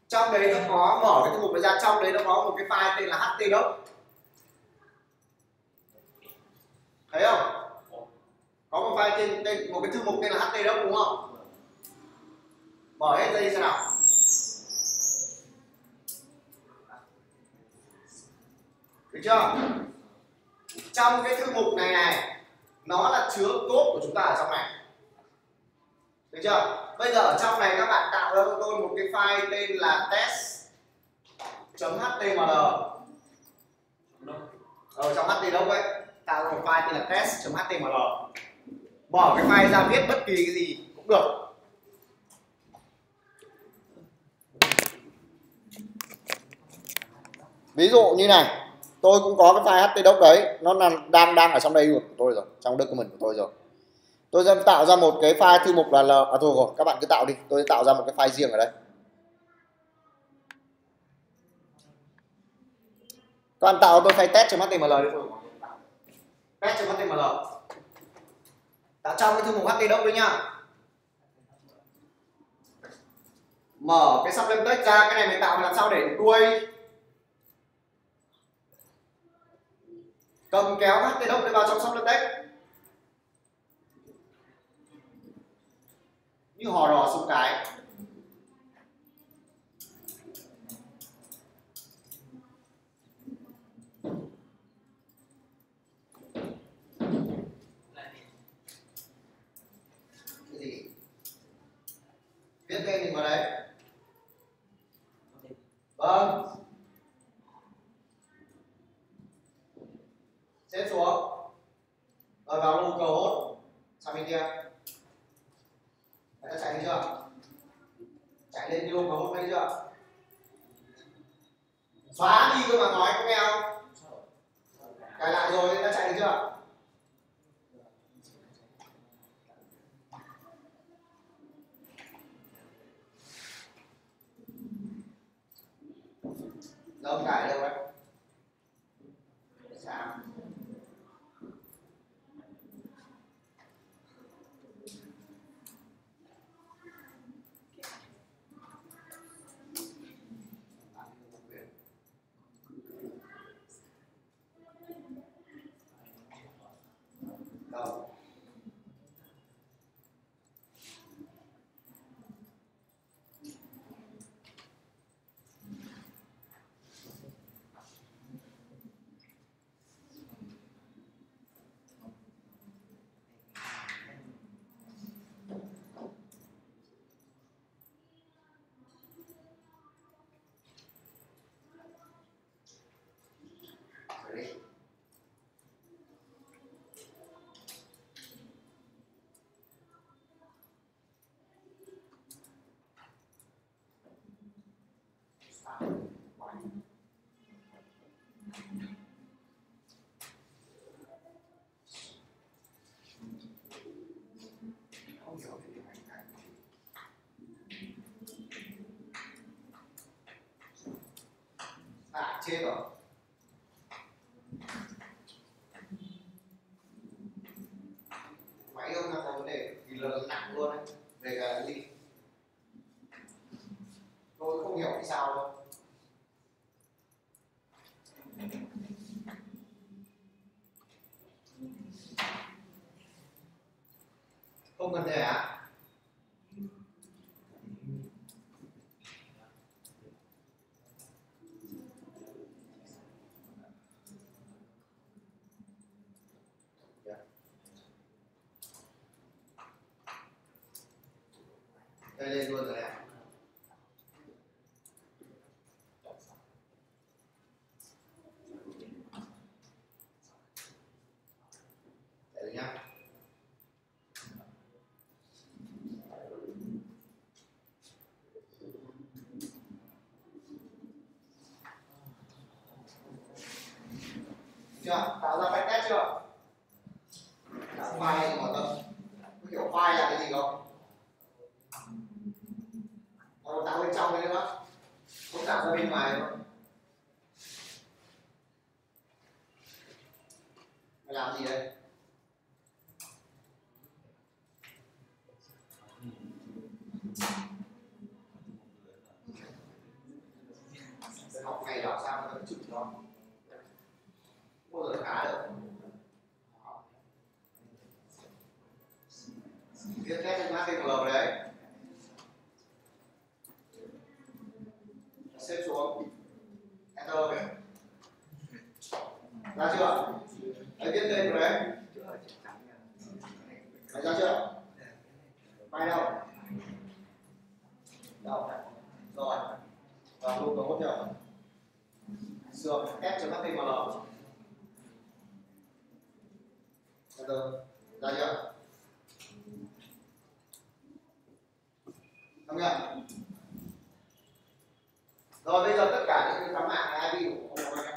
Trong đấy nó có mở cái thư mục này ra trong đấy nó có một cái file tên là htdoc thấy không? Có một file tên, tên một cái thư mục tên là htdoc đúng không? Mở hết đây xem nào. Được chưa? Trong cái thư mục này này, nó là chứa cốt của chúng ta ở trong này. Được chưa? Bây giờ ở trong này các bạn tạo ra cho tôi một cái file tên là test html ở ờ, trong htdoc ấy tạo ra một file tên là test html bỏ cái file ra viết bất kỳ cái gì cũng được. Ví dụ như này tôi cũng có cái file htdoc đấy. Nó là đang đang ở trong đây của tôi rồi, trong document của tôi rồi. Tôi sẽ tạo ra một cái file thư mục là l. À thôi rồi, các bạn cứ tạo đi. Tôi sẽ tạo ra một cái file riêng ở đây. Các bạn tạo, tôi file test html đi. Thôi test html tạo trong cái thư mục htdoc đấy nhá. Mở cái sublim text ra, cái này mình tạo làm sao để đuôi cầm kéo htdoc để vào trong sublim text. Như hò rò súng cái. Cái gì? Viết tên mình vào đấy. Vâng. Xếp xuống. Rồi vào lưu cầu hốt sang bên kia. Đấy, chạy đi chưa? Chạy lên đi lùi cầu hốt đấy chưa? Xóa đi cơ mà nói có nghe không? Cài lại rồi nó chạy đi chưa? Đâu cài đâu đấy sao đâu Rồi đi. Không hiểu về điều này cả. À, chết rồi. Máy ông đang có vấn đề thì lớn nặng luôn đấy. Về cái gì? Tôi không hiểu vì sao đâu. Không cần thể à? Đây lên luôn rồi này. Đây nhá. chưa tạo ra bánh test chưa tạo file mà tâm có hiểu file là cái gì không Còn tạo bên trong đấy nữa không tạo ra bên ngoài nữa phải làm gì đây Phải học ngày bảo sao mà nó chịu cho không bao giờ khá được viết test trên HTML đấy xếp xuống enter ra chưa đấy viết tên rồi đấy đấy ra chưa bay đâu đâu rồi. Và luôn có hỗ trợ sườn test.html enter ra chưa không nhỉ? Rồi, bây giờ tất cả những cái tấm mạng là IP của ông có em.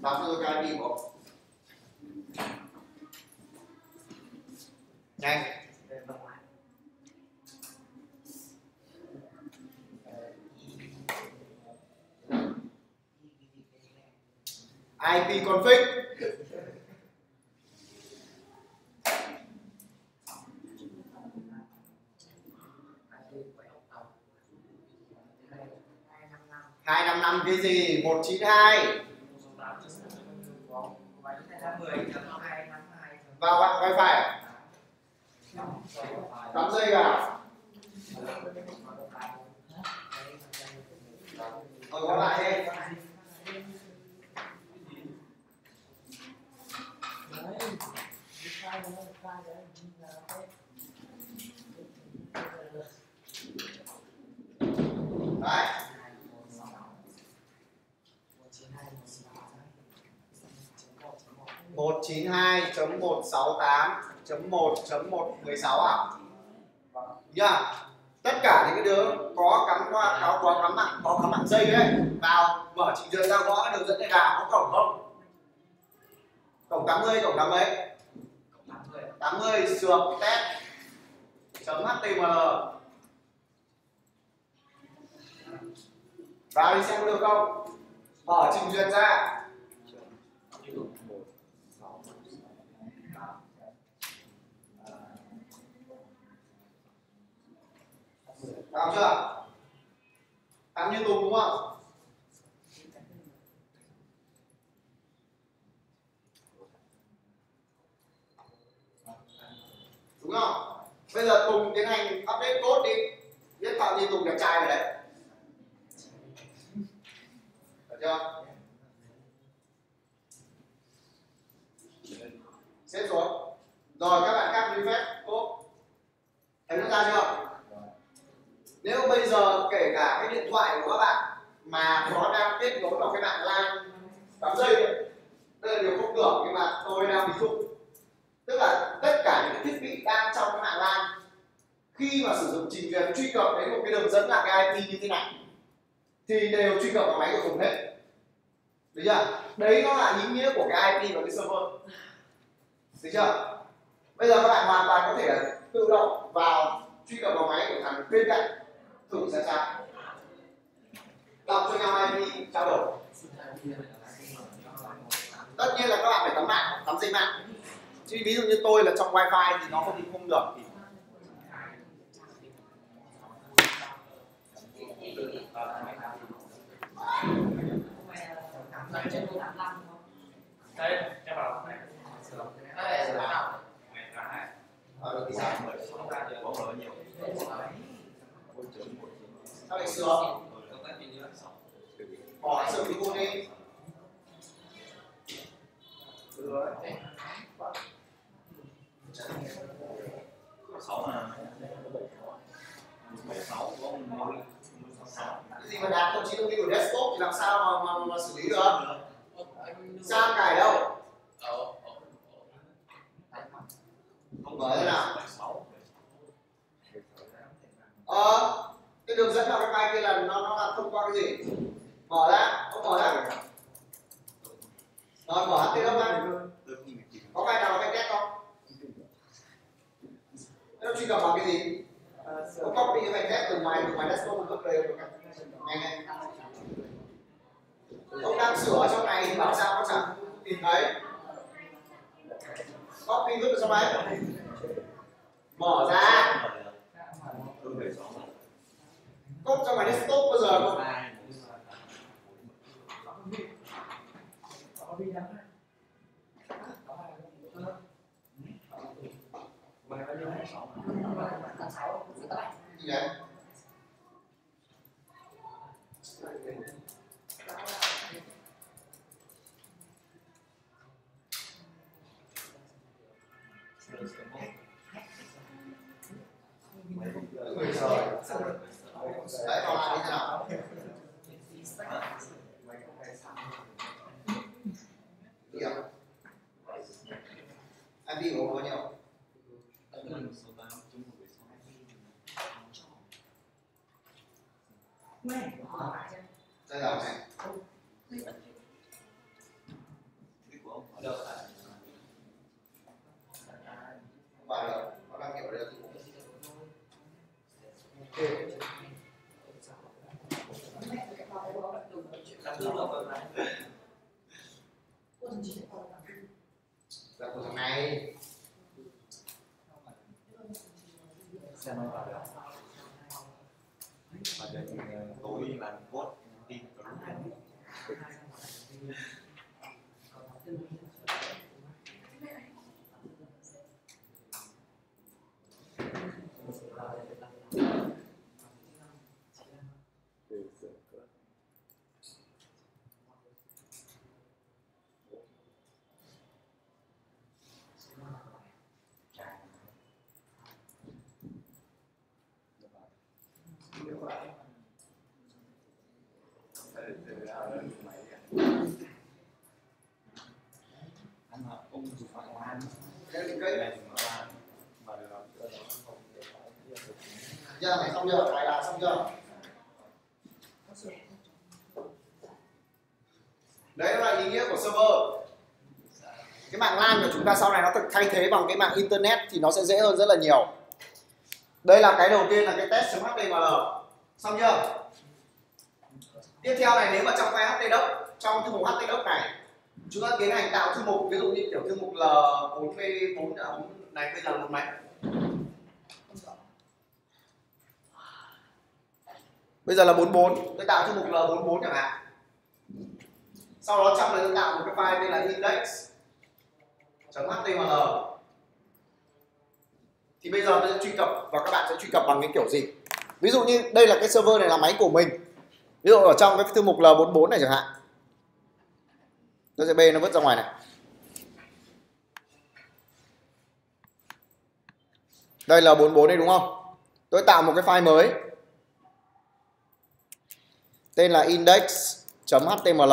Đọc cho tôi cái IP của Nhanh. IP config. Hai năm năm cái gì? một chín hai. Vào bạn wifi à? cắm dây vào. Rồi có lại đi đấy một chín hai chấm một sáu tám chấm một chấm một mười sáu à? Vâng, Nhá tất cả những cái đứa có cắm qua có có cắm mạng, có cắm mạng dây đấy, vào, mở trình duyệt ra gõ đường dẫn này vào, có cổng không? Cổng 80 cổng 80 80 sườn test chấm html vào đi xem có được không? Mở trình duyệt ra. Vào chưa? Cắm như tùng đúng không? Đúng không? Bây giờ tùng tiến hành update code đi. Biết tạo gì tùng đẹp trai rồi đấy. Được chưa? Xếp xuống. Rồi, các bạn khác refresh code thấy nó ra chưa? Nếu bây giờ kể cả cái điện thoại của các bạn mà nó đang kết nối vào cái mạng LAN cắm dây, đây là điều không tưởng nhưng mà tôi đang ví dụ tức là tất cả những thiết bị đang trong hạ mạng LAN, khi mà sử dụng trình duyệt, truy cập đến một cái đường dẫn là cái IP như thế này, thì đều truy cập vào máy của Tùng hết. Được chưa? Đấy nó là ý nghĩa của cái IP và cái server. Được chưa? Bây giờ các bạn hoàn toàn có thể là tự động vào, truy cập vào máy của thằng bên cạnh. Thử xem sao? Đọc cho nhau IP trao đổi. Tất nhiên là các bạn phải tắm mạng, tắm dây mạng chứ ví dụ như tôi là trong wifi thì nó không không được. Thì được thì sao sao lại sửa bỏ sửa đi cô đi Được rồi. sáu mà bảy sáu có một cái gì mà đạt công trí thông tin của desktop thì làm sao mà, mà, mà xử lý được sao cài đâu không mở thế nào ờ cái đường dẫn vào cái file kia là nó nó là thông qua cái gì mở ra, không mở ra. Rồi mở html ra có ai nào là file test không nó truy cập vào cái gì? Có copy cái file test từ ngoài từ ngoài desktop nó copy được nhanh nhanh ông đang sửa ở trong này thì bảo sao nó chẳng tìm thấy. Copy vứt vào trong máy mở ra. Copy trong máy desktop bao giờ không có đi đăng đấy gì đấy người rồi đấy còn lại như thế nào Hiểu. Em đi của bao nhiêu? Đây là này. Không phải đâu, nó đang hiểu đây là thứ là của thằng này. tối làm code tin anh học ông dùng mạng lan Đây là cái này dùng mạng lan mà được giờ này xong chưa? Này là xong chưa? Đấy là ý nghĩa của server. Cái mạng LAN của chúng ta sau này nó thực thay thế bằng cái mạng internet thì nó sẽ dễ hơn rất là nhiều. Đây là cái đầu tiên là cái test.html. Xong chưa? Tiếp theo này nếu mà trong file htdoc trong thư mục htdoc này chúng ta tiến hành tạo thư mục ví dụ như kiểu thư mục L4P4 à, này bây giờ là một máy Bây giờ là 44, tôi tạo thư mục L44 chẳng hạn. Sau đó trong này tôi tạo một cái file tên là index chấm html Thì bây giờ tôi sẽ truy cập và các bạn sẽ truy cập bằng cái kiểu gì? Ví dụ như đây là cái server này là máy của mình. Ví dụ ở trong cái thư mục L44 này chẳng hạn. Tôi sẽ bê, nó vứt ra ngoài này. Đây là 44 đây đúng không? Tôi tạo một cái file mới tên là index.html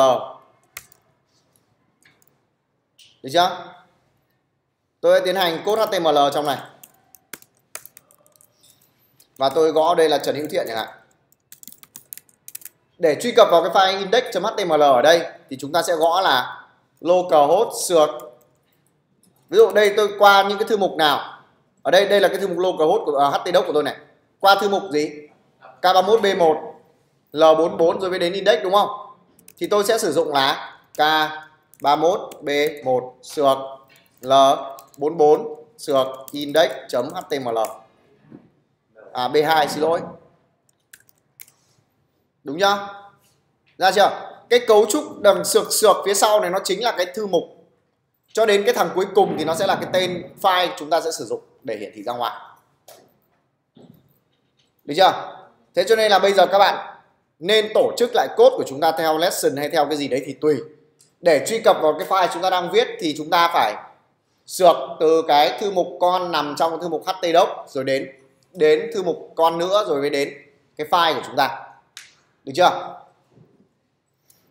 được chưa tôi sẽ tiến hành code html trong này. Và tôi gõ đây là trần hữu thiện chẳng hạn. Để truy cập vào cái file index.html ở đây thì chúng ta sẽ gõ là localhost sượt ví dụ đây tôi qua những cái thư mục nào. Ở đây đây là cái thư mục localhost của à, uh, htdoc của tôi này. Qua thư mục gì? K31b1 L44 rồi mới đến index đúng không? Thì tôi sẽ sử dụng là K31B1 l 44 sược index.html À B2 xin lỗi Đúng chưa? Ra chưa? Cái cấu trúc đằng sược sược phía sau này nó chính là cái thư mục Cho đến cái thằng cuối cùng thì nó sẽ là cái tên file chúng ta sẽ sử dụng để hiển thị ra ngoài Được chưa? Thế cho nên là bây giờ các bạn nên tổ chức lại code của chúng ta theo lesson hay theo cái gì đấy thì tùy để truy cập vào cái file chúng ta đang viết thì chúng ta phải sược từ cái thư mục con nằm trong thư mục htdoc rồi đến đến thư mục con nữa, rồi mới đến cái file của chúng ta. Được chưa?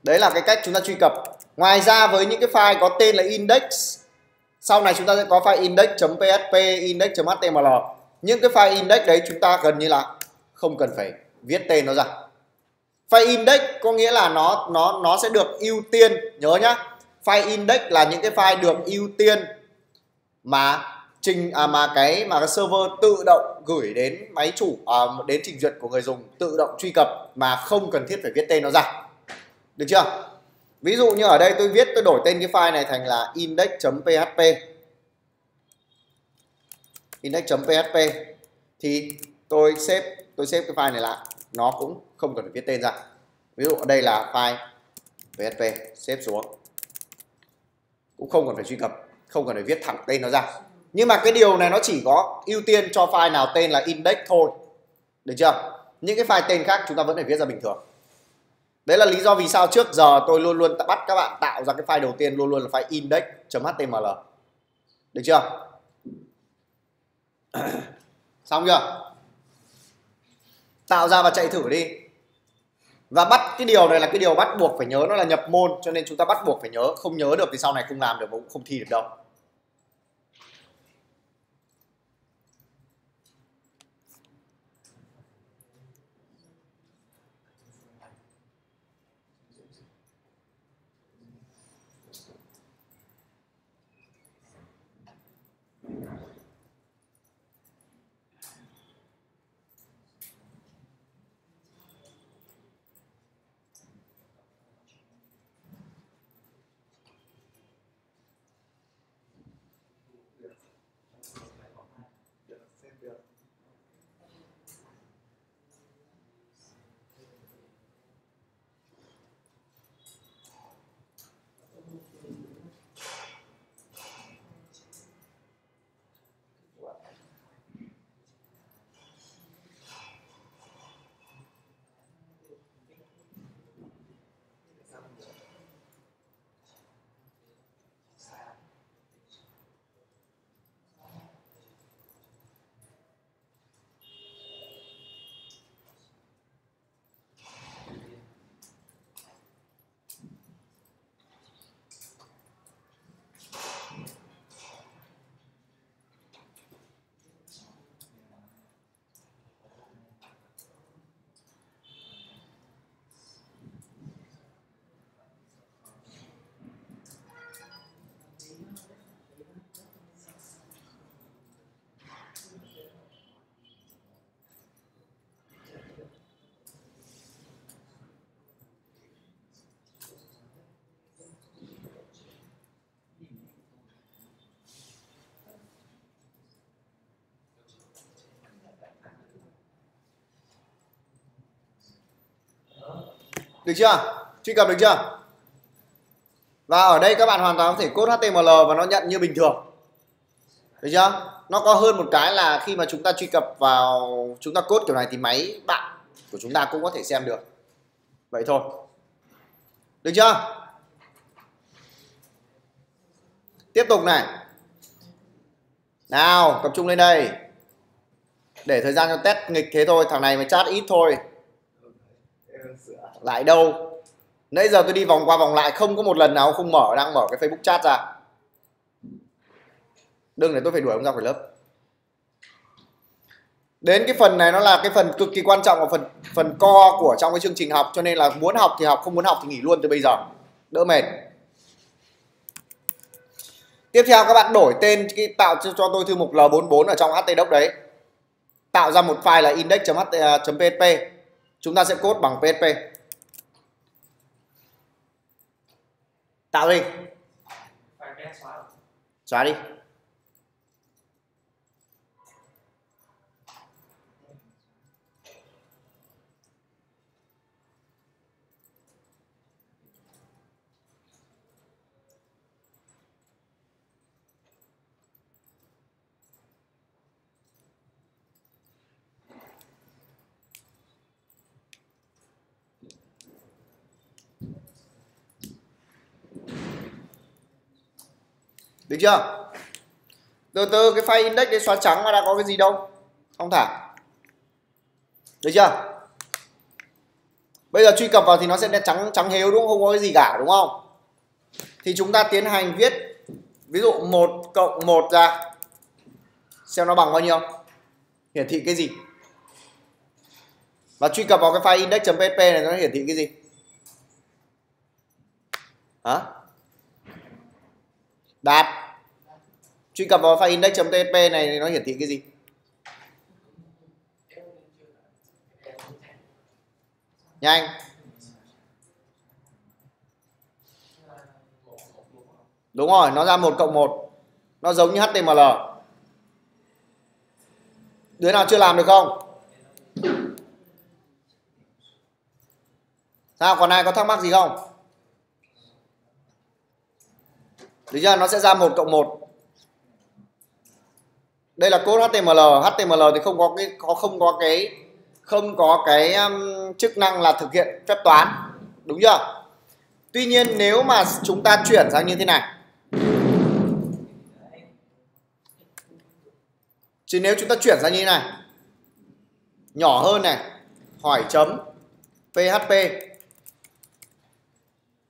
Đấy là cái cách chúng ta truy cập. Ngoài ra với những cái file có tên là index, sau này chúng ta sẽ có file index.php index.html những cái file index đấy chúng ta gần như là không cần phải viết tên nó ra. File index có nghĩa là nó nó nó sẽ được ưu tiên, nhớ nhá. File index là những cái file được ưu tiên mà trình à, mà cái mà cái server tự động gửi đến máy chủ à, đến trình duyệt của người dùng tự động truy cập mà không cần thiết phải viết tên nó ra. Được chưa? Ví dụ như ở đây tôi viết tôi đổi tên cái file này thành là index.php index.php thì tôi xếp tôi xếp cái file này lại. Nó cũng không cần phải viết tên ra. Ví dụ ở đây là file php xếp xuống. Cũng không cần phải truy cập không cần phải viết thẳng tên nó ra. Nhưng mà cái điều này nó chỉ có ưu tiên cho file nào tên là index thôi. Được chưa? Những cái file tên khác chúng ta vẫn phải viết ra bình thường. Đấy là lý do vì sao trước giờ tôi luôn luôn bắt các bạn tạo ra cái file đầu tiên luôn luôn là file index.html được chưa? Xong chưa? Tạo ra và chạy thử đi và bắt, cái điều này là cái điều bắt buộc phải nhớ, nó là nhập môn, cho nên chúng ta bắt buộc phải nhớ. Không nhớ được thì sau này không làm được cũng không thi được đâu. Được chưa? Truy cập được chưa? Và ở đây các bạn hoàn toàn có thể code HTML và nó nhận như bình thường. Được chưa? Nó có hơn một cái là khi mà chúng ta truy cập vào chúng ta code kiểu này thì máy bạn của chúng ta cũng có thể xem được. Vậy thôi. Được chưa? Tiếp tục này. Nào, tập trung lên đây. Để thời gian cho test nghịch thế thôi, thằng này mà chat ít thôi lại đâu? Nãy giờ tôi đi vòng qua vòng lại không có một lần nào không mở đang mở cái facebook chat ra. Đừng để tôi phải đuổi ông ra khỏi lớp. Đến cái phần này nó là cái phần cực kỳ quan trọng và phần phần co của trong cái chương trình học cho nên là muốn học thì học không muốn học thì nghỉ luôn từ bây giờ. Đỡ mệt. Tiếp theo các bạn đổi tên cái tạo cho, cho tôi thư mục L44 ở trong htdoc đấy. Tạo ra một file là index.php à, chúng ta sẽ code bằng PHP tạo đi. Xóa đi được chưa? Từ từ, cái file index đấy xóa trắng mà đã có cái gì đâu. Không thả. Được chưa? Bây giờ truy cập vào thì nó sẽ đen trắng trắng hếu đúng không? Không có cái gì cả, đúng không? Thì chúng ta tiến hành viết ví dụ 1 cộng 1 ra. Xem nó bằng bao nhiêu. Hiển thị cái gì? Và truy cập vào cái file index.php này nó hiển thị cái gì? Hả? Đạt truy cập vào file index.php này thì nó hiển thị cái gì? Nhanh. Đúng rồi, nó ra một cộng một. Nó giống như html đứa nào chưa làm được không? Sao, còn ai có thắc mắc gì không? Được chưa? Nó sẽ ra một cộng một đây là code HTML HTML thì không có cái có không có cái không có cái um, chức năng là thực hiện phép toán. Đúng chưa? Tuy nhiên nếu mà chúng ta chuyển sang như thế này. Chứ nếu chúng ta chuyển sang như thế này nhỏ hơn này hỏi chấm php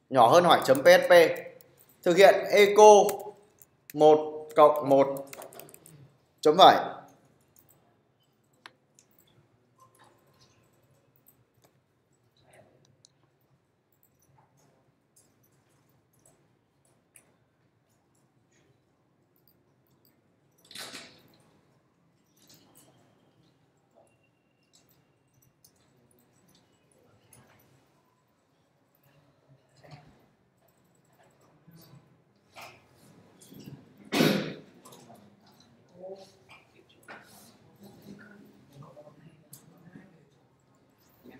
nhỏ hơn hỏi chấm php thực hiện echo 1 cộng 1 chấm phẩy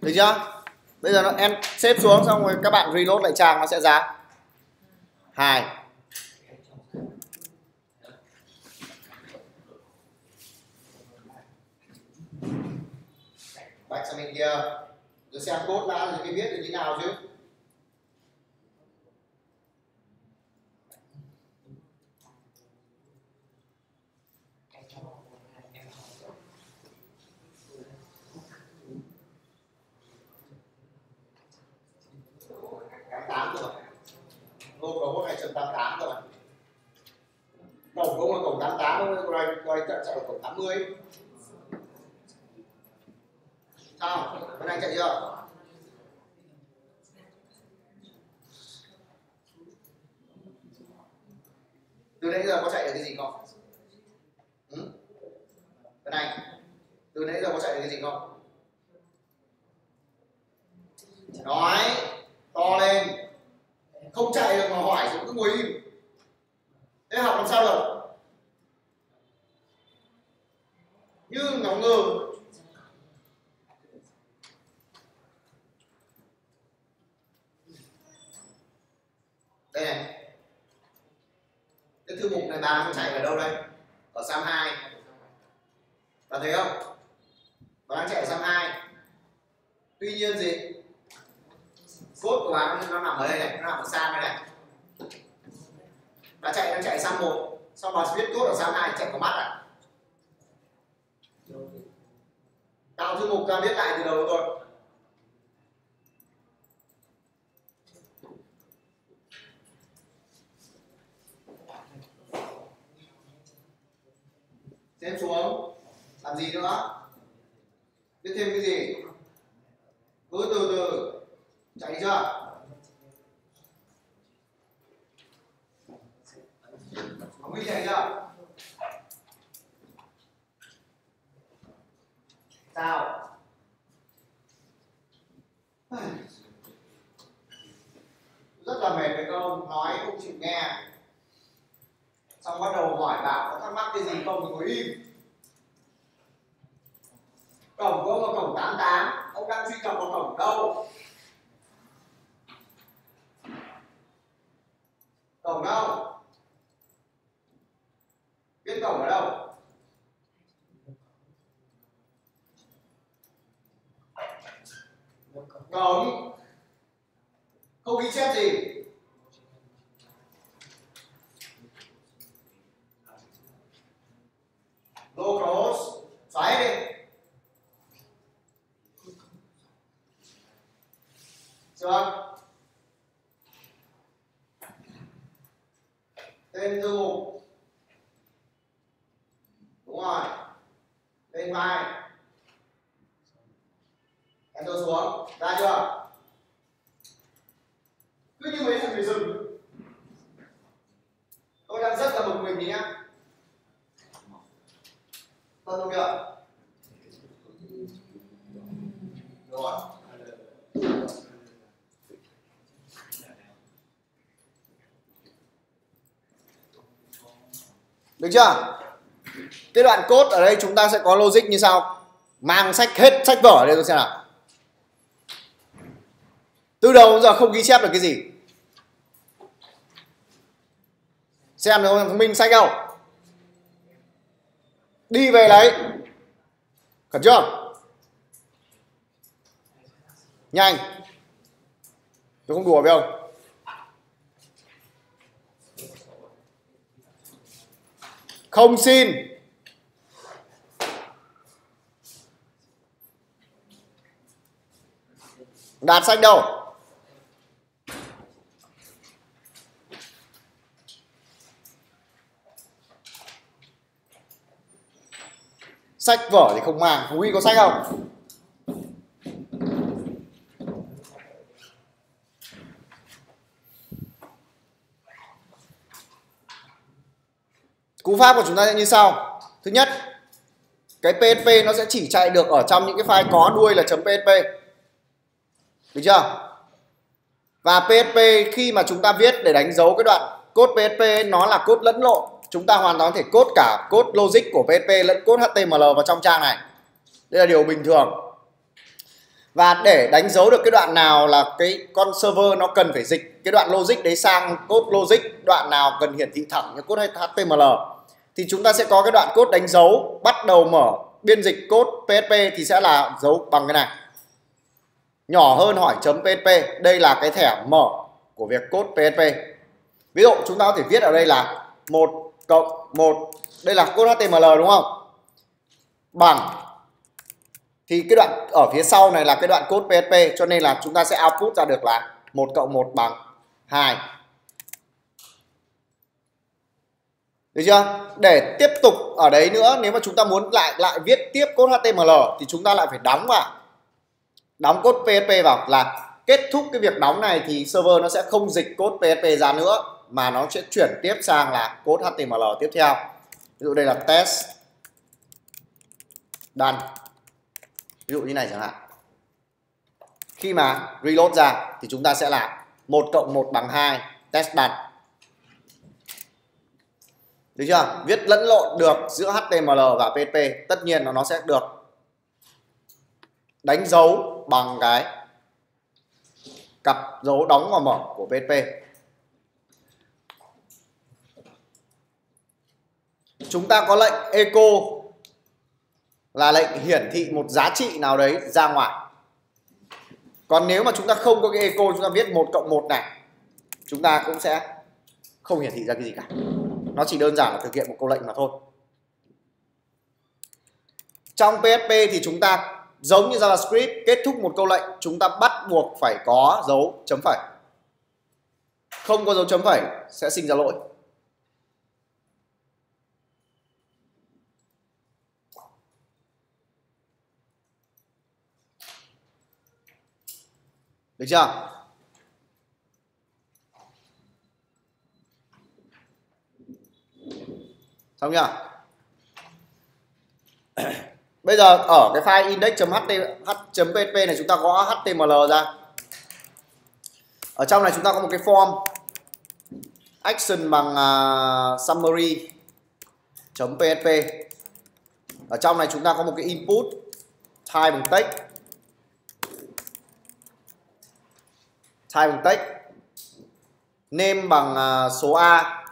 được chưa? Bây giờ nó em xếp xuống xong rồi các bạn reload lại trang nó sẽ ra. Hai. Bạch sang bên kia. Rồi xem code đã rồi mới biết được như nào chứ. 1988 các bạn cổng của là cổng 88 ông coi coi chạy chạy ở cổng 80 sao? Cái này chạy chưa? Từ nãy giờ có chạy được cái gì không? Ừ? cái này. Từ nãy giờ có chạy được cái gì không? Nói, to lên không chạy được mà hỏi thì cứ ngồi im. Thế học làm sao được? Như ngáo ngơ. Đây này. Cái thư mục này bà không chạy ở đâu đây? Ở sam 2 bà thấy không? Bà đang chạy ở sam 2 tuy nhiên gì? Cốt của bạn nó nằm ở đây này, nó nằm ở sam đây này. Nó chạy nó chạy sang một sau đó biết cốt ở sam hai, chạy có mắt à tạo thư mục ra viết lại từ đầu rồi xem xuống, làm gì nữa? Biết thêm cái gì? Cứ từ từ chạy chưa? Không biết chạy chưa? Sao? Rất là mệt phải không nói không chịu nghe. Xong bắt đầu hỏi bảo có thắc mắc cái gì không thì ngồi im. Cổng có một cổng 88 ông đang truy cập vào cổng đâu? Cổng đâu? Biết cổng ở đâu? Cổng không ghi chép gì. Locals xoáy đi. Chưa? Tên thư mục. Đúng rồi. Tên vai enter xuống. Ra chưa? Cứ như mấy thằng người rừng tôi đang rất là bực mình nhá tân không chưa rồi. Được chưa? Cái đoạn code ở đây chúng ta sẽ có logic như sau. Mang sách hết sách vở đây tôi xem nào. Từ đầu đến giờ không ghi chép được cái gì. Xem được không? Minh sách không đi về lấy. Khẩn chưa nhanh. Tôi không đùa với ông. Không xin. Đạt sách đâu? Sách vở thì không mang. Quý có sách không? Cú pháp của chúng ta sẽ như sau. Thứ nhất, cái PHP nó sẽ chỉ chạy được ở trong những cái file có đuôi là .php được chưa? Và PHP khi mà chúng ta viết để đánh dấu cái đoạn code PHP nó là code lẫn lộn. Chúng ta hoàn toàn có thể code cả code logic của PHP lẫn code HTML vào trong trang này. Đây là điều bình thường và để đánh dấu được cái đoạn nào là cái con server nó cần phải dịch, cái đoạn logic đấy sang code logic, đoạn nào cần hiển thị thẳng như code HTML thì chúng ta sẽ có cái đoạn code đánh dấu, bắt đầu mở biên dịch code PHP thì sẽ là dấu bằng cái này. Nhỏ hơn hỏi chấm PHP đây là cái thẻ mở của việc code PHP ví dụ chúng ta có thể viết ở đây là một cộng một, đây là code HTML đúng không? Bằng thì cái đoạn ở phía sau này là cái đoạn code PHP cho nên là chúng ta sẽ output ra được là một cộng một bằng 2 được chưa? Để tiếp tục ở đấy nữa, nếu mà chúng ta muốn lại lại viết tiếp code HTML thì chúng ta lại phải đóng vào, đóng code PHP vào là kết thúc cái việc đóng này thì server nó sẽ không dịch code PHP ra nữa, mà nó sẽ chuyển tiếp sang là code HTML tiếp theo. Ví dụ đây là test done ví dụ như này chẳng hạn. Khi mà reload ra thì chúng ta sẽ là 1 cộng 1 bằng 2 test đặt được chưa? Viết lẫn lộn được giữa HTML và PHP tất nhiên là nó sẽ được đánh dấu bằng cái cặp dấu đóng và mở của PHP chúng ta có lệnh echo là lệnh hiển thị một giá trị nào đấy ra ngoài. Còn nếu mà chúng ta không có cái echo chúng ta viết một cộng một này, chúng ta cũng sẽ không hiển thị ra cái gì cả. Nó chỉ đơn giản là thực hiện một câu lệnh mà thôi. Trong PHP thì chúng ta, giống như JavaScript, kết thúc một câu lệnh, chúng ta bắt buộc phải có dấu chấm phẩy. Không có dấu chấm phẩy, sẽ sinh ra lỗi. Được chưa? Xong chưa? Bây giờ ở cái file index.php này chúng ta có html ra. Ở trong này chúng ta có một cái form action bằng à, uh, summary php ở trong này chúng ta có một cái input type bằng text. Type bằng text. Name bằng à, số a.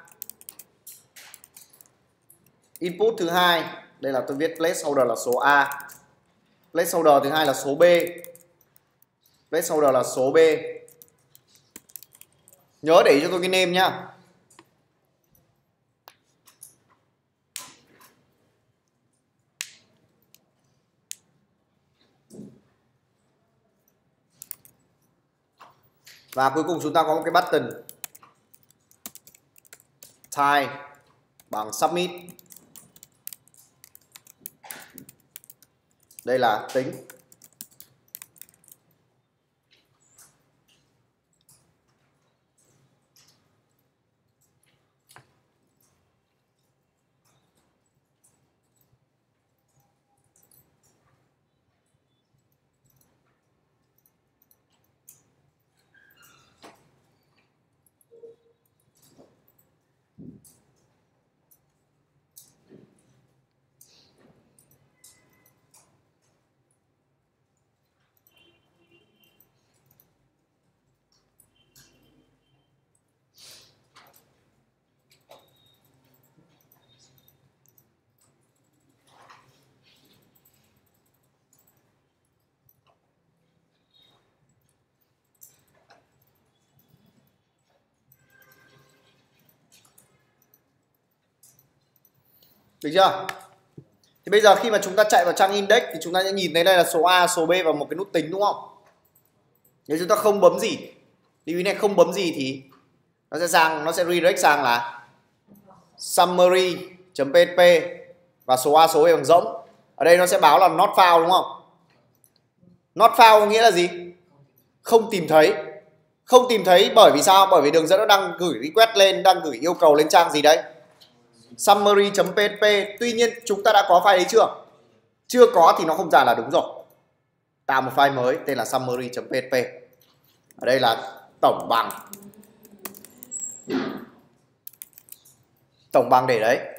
Input thứ hai. Đây là tôi viết placeholder là số A. Placeholder thứ hai là số B. Placeholder là số B. Nhớ để cho tôi cái name nhá. Và cuối cùng chúng ta có một cái button. Type bằng submit. Đây là tính. Được chưa? Thì bây giờ khi mà chúng ta chạy vào trang index thì chúng ta sẽ nhìn thấy đây là số A, số B và một cái nút tính, đúng không? Nếu chúng ta không bấm gì, lưu ý này, không bấm gì thì nó sẽ sang, nó sẽ redirect sang là summary.php và số A, số B bằng rỗng. Ở đây nó sẽ báo là not found, đúng không? Not found nghĩa là gì? Không tìm thấy. Không tìm thấy bởi vì sao? Bởi vì đường dẫn nó đang gửi request lên, đang gửi yêu cầu lên trang gì đấy summary.php tuy nhiên, chúng ta đã có file đấy chưa? Chưa có thì nó không ra là đúng rồi. Tạo một file mới tên là summary.php ở đây là tổng bằng. Tổng bằng để đấy.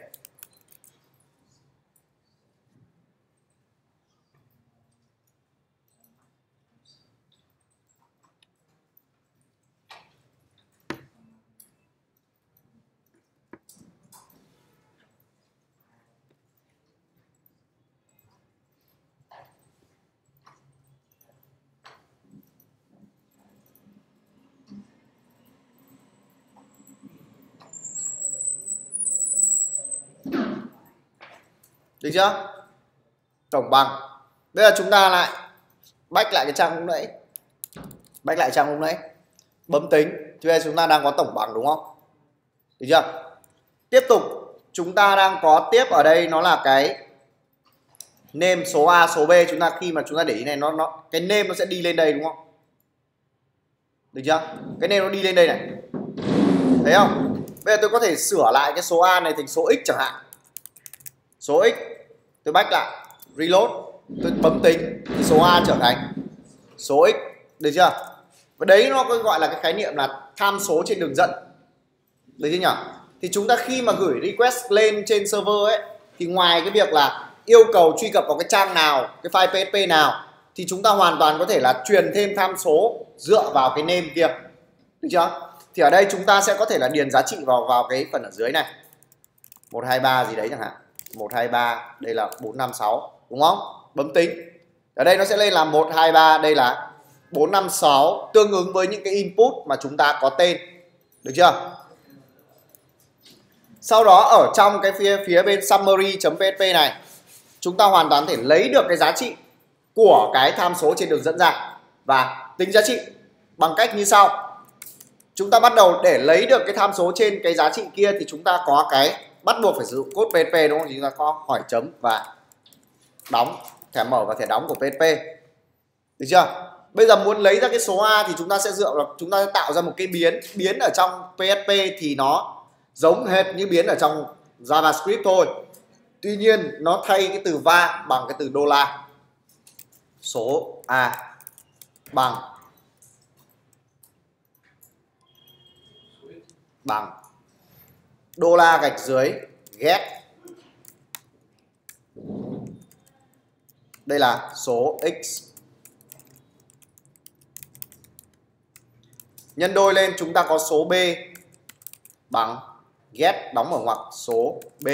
Được chưa? Tổng bằng. Bây giờ chúng ta lại bách lại cái trang lúc nãy. Bách lại trang lúc nãy. Bấm tính. Thì bây giờ chúng ta đang có tổng bằng đúng không? Được chưa? Tiếp tục. Chúng ta đang có tiếp ở đây nó là cái nêm số A, số B. Chúng ta khi mà chúng ta để ý này, nó nó, cái nêm nó sẽ đi lên đây đúng không? Được chưa? Cái nêm nó đi lên đây này. Thấy không? Bây giờ tôi có thể sửa lại cái số A này thành số X chẳng hạn số x, tôi bách lại, reload, tôi bấm tính, thì số a trở thành số x, được chưa? Và đấy nó gọi là cái khái niệm là tham số trên đường dẫn, được chưa nhỉ? Thì chúng ta khi mà gửi request lên trên server ấy, thì ngoài cái việc là yêu cầu truy cập vào cái trang nào, cái file php nào, thì chúng ta hoàn toàn có thể là truyền thêm tham số dựa vào cái name kia, được chưa? Thì ở đây chúng ta sẽ có thể là điền giá trị vào vào cái phần ở dưới này. 123 gì đấy chẳng hạn. 123 đây là 456 đúng không? Bấm tính. Ở đây nó sẽ lên là 123 đây là 456 tương ứng với những cái input mà chúng ta có tên. Được chưa? Sau đó ở trong cái phía phía bên summary.php này, chúng ta hoàn toàn thể lấy được cái giá trị của cái tham số trên đường dẫn ra và tính giá trị bằng cách như sau. Chúng ta bắt đầu để lấy được cái tham số trên cái giá trị kia thì chúng ta có cái bắt buộc phải sử dụng code PHP đúng không? Chúng ta có hỏi chấm và đóng, thẻ mở và thẻ đóng của PHP. Được chưa? Bây giờ muốn lấy ra cái số A thì chúng ta sẽ dựa vào, chúng ta sẽ tạo ra một cái biến biến ở trong PHP thì nó giống hệt như biến ở trong JavaScript thôi. Tuy nhiên, nó thay cái từ va bằng cái từ đô la. Số A bằng bằng đô la gạch dưới get đây là số x. Nhân đôi lên, chúng ta có số b bằng get đóng ở ngoặc số b.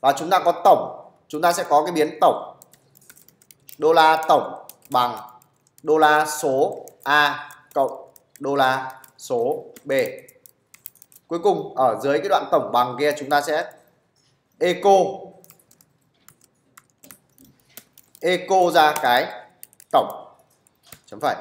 Và chúng ta có tổng, chúng ta sẽ có cái biến tổng. Đô la tổng bằng đô la số a cộng đô la số b cuối cùng, ở dưới cái đoạn tổng bằng kia chúng ta sẽ eco eco ra cái tổng. Chấm phẩy.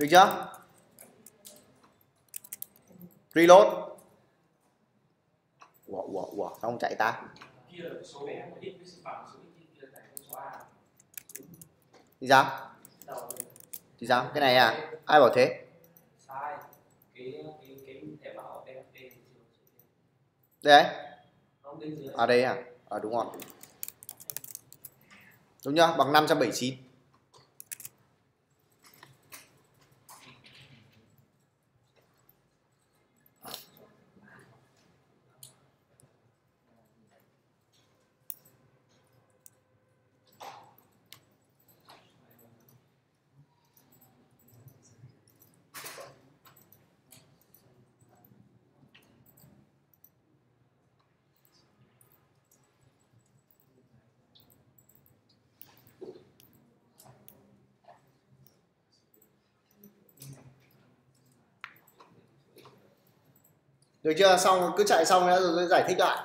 được chưa? Reload. Ủa ủa ủa, sao không chạy ta? Thì sao? Thì sao? Cái này à? Ai bảo thế? Đây à đây à? À đúng rồi. Đúng nhá, bằng 579 được chưa? Xong cứ chạy xong rồi rồi giải thích lại.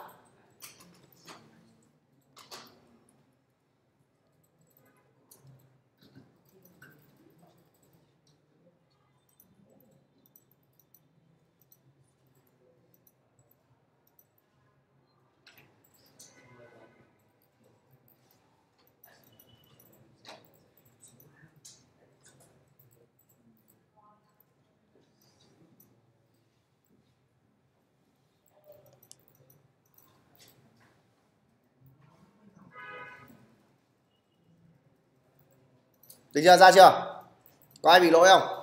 Được chưa? Ra chưa? Có ai bị lỗi không?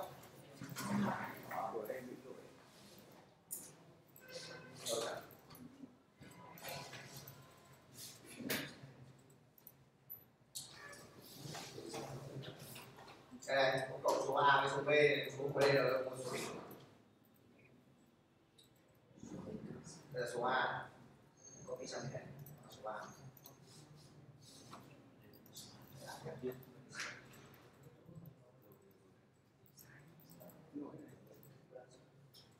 Cái này, có cộng số A với số B số B là một số đỉnh đây là số A có cái trong này số A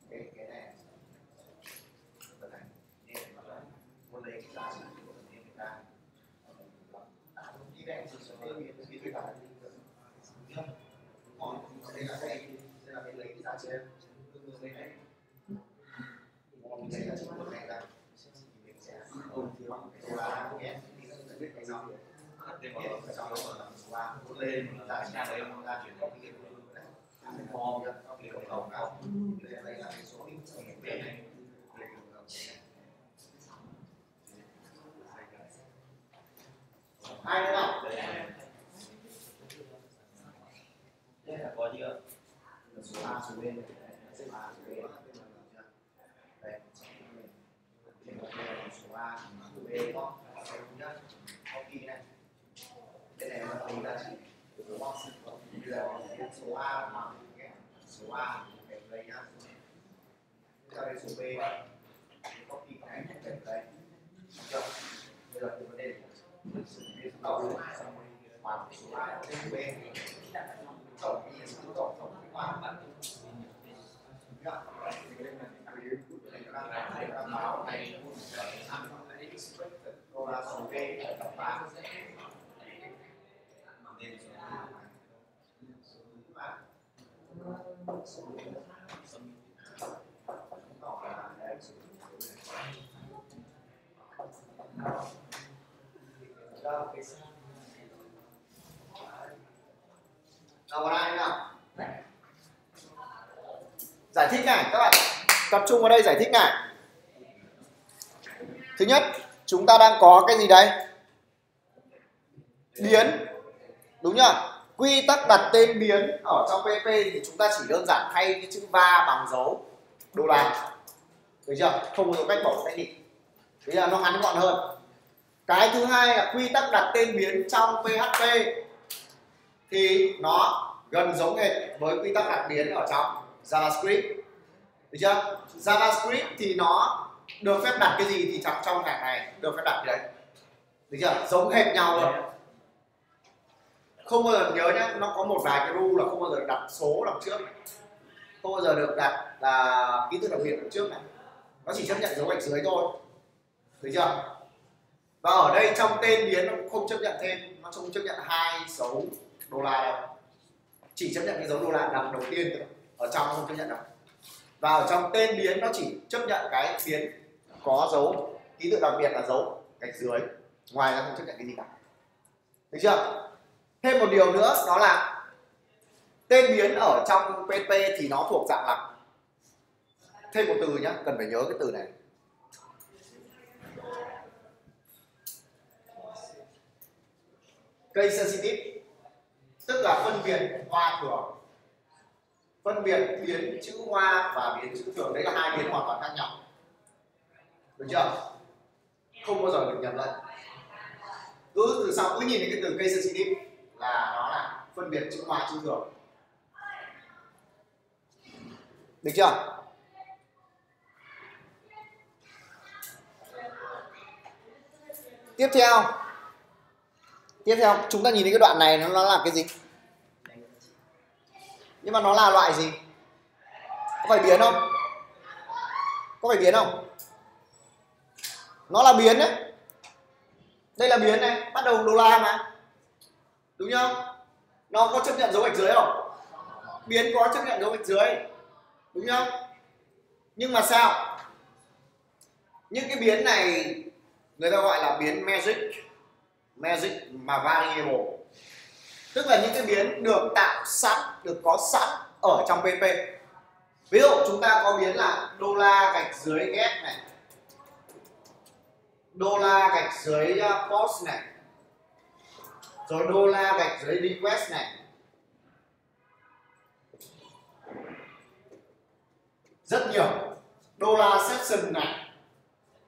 cái cái này cái này nên mà muốn lấy cái giá trị của nên người ta cái này chỉ số cái cái cái cái còn đây là cái đây là cái lấy cái giá trị đây này còn cái giá trị của này ra mình sẽ ôn bằng cái số A nhé thì nó sẽ biết cái nào nhưng mà cái trong đó là số A lên giá đây? Chuyển cái đấy form cái cao đây là cái số này. Ai nữa nào? Đây là có chưa số A, số B số A số B đây đây là số A số B có số nhất có kỳ này cái này nó tính giá trị đúng không bây giờ số A bằng cái số A để đây nhá ra đây số B có kỳ này để đây chưa bây giờ cái vấn đề đầu bằng số A đến số B tổng tổng tổng tổng tổng cái quả bạn đô la số B tổng ba nên nào vào đây nào? Giải thích này các bạn. Tập trung vào đây giải thích này. Thứ nhất Chúng ta đang có cái gì đây? Biến. Đúng nhá Quy tắc đặt tên biến ở trong PP thì chúng ta chỉ đơn giản thay cái chữ va bằng dấu. Đô la được chưa? Không có cách bỏ cách định bây giờ nó ngắn gọn hơn. Cái thứ hai là quy tắc đặt tên biến trong PHP thì nó gần giống hệt với quy tắc đặt biến ở trong JavaScript. Được chưa? JavaScript thì nó được phép đặt cái gì thì trong trong thẻ này được phép đặt cái đấy. Được chưa? Giống hệt nhau luôn. Không bao giờ nhớ nhá, nó có một vài cái rule là không bao giờ đặt số đằng trước này. không bao giờ được đặt là ký tự đặc biệt đằng trước này. Nó chỉ chấp nhận dấu gạch dưới thôi. Được chưa? Và ở đây trong tên biến nó không chấp nhận thêm, nó không chấp nhận hai dấu đô la đâu. Chỉ chấp nhận cái dấu đô la nằm đầu tiên thôi. Ở trong không chấp nhận đâu. Và ở trong tên biến nó chỉ chấp nhận cái biến có dấu, ký tự đặc biệt là dấu gạch dưới. Ngoài ra không chấp nhận cái gì cả. Được chưa? Thêm một điều nữa, đó là tên biến ở trong pp thì nó thuộc dạng là thêm một từ nhé cần phải nhớ cái từ này. Cây sensitive tức là phân biệt hoa thường. Phân biệt biến chữ hoa và biến chữ thường, đấy là hai biến hoàn toàn khác nhau. Được chưa? Không bao giờ được nhầm lẫn. Cứ từ sau, cứ nhìn thấy cái từ case sensitive là nó là phân biệt chữ hoa, chữ thường. Được chưa? Tiếp theo tiếp theo, chúng ta nhìn thấy cái đoạn này, nó là cái gì? Nhưng mà nó là loại gì? Có phải biến không? Có phải biến không? Nó là biến đấy. Đây là biến này, bắt đầu đô la mà. Đúng không nó có chấp nhận dấu gạch dưới không? Biến có chấp nhận dấu gạch dưới. Đúng không nhưng mà sao? Những cái biến này người ta gọi là biến magic magic mà variable. Tức là những cái biến được tạo sẵn, được có sẵn ở trong pp ví dụ chúng ta có biến là đô la gạch dưới get này. Đô la gạch dưới uh, post này. Rồi đô la gạch dưới request này. Rất nhiều. Đô la section này.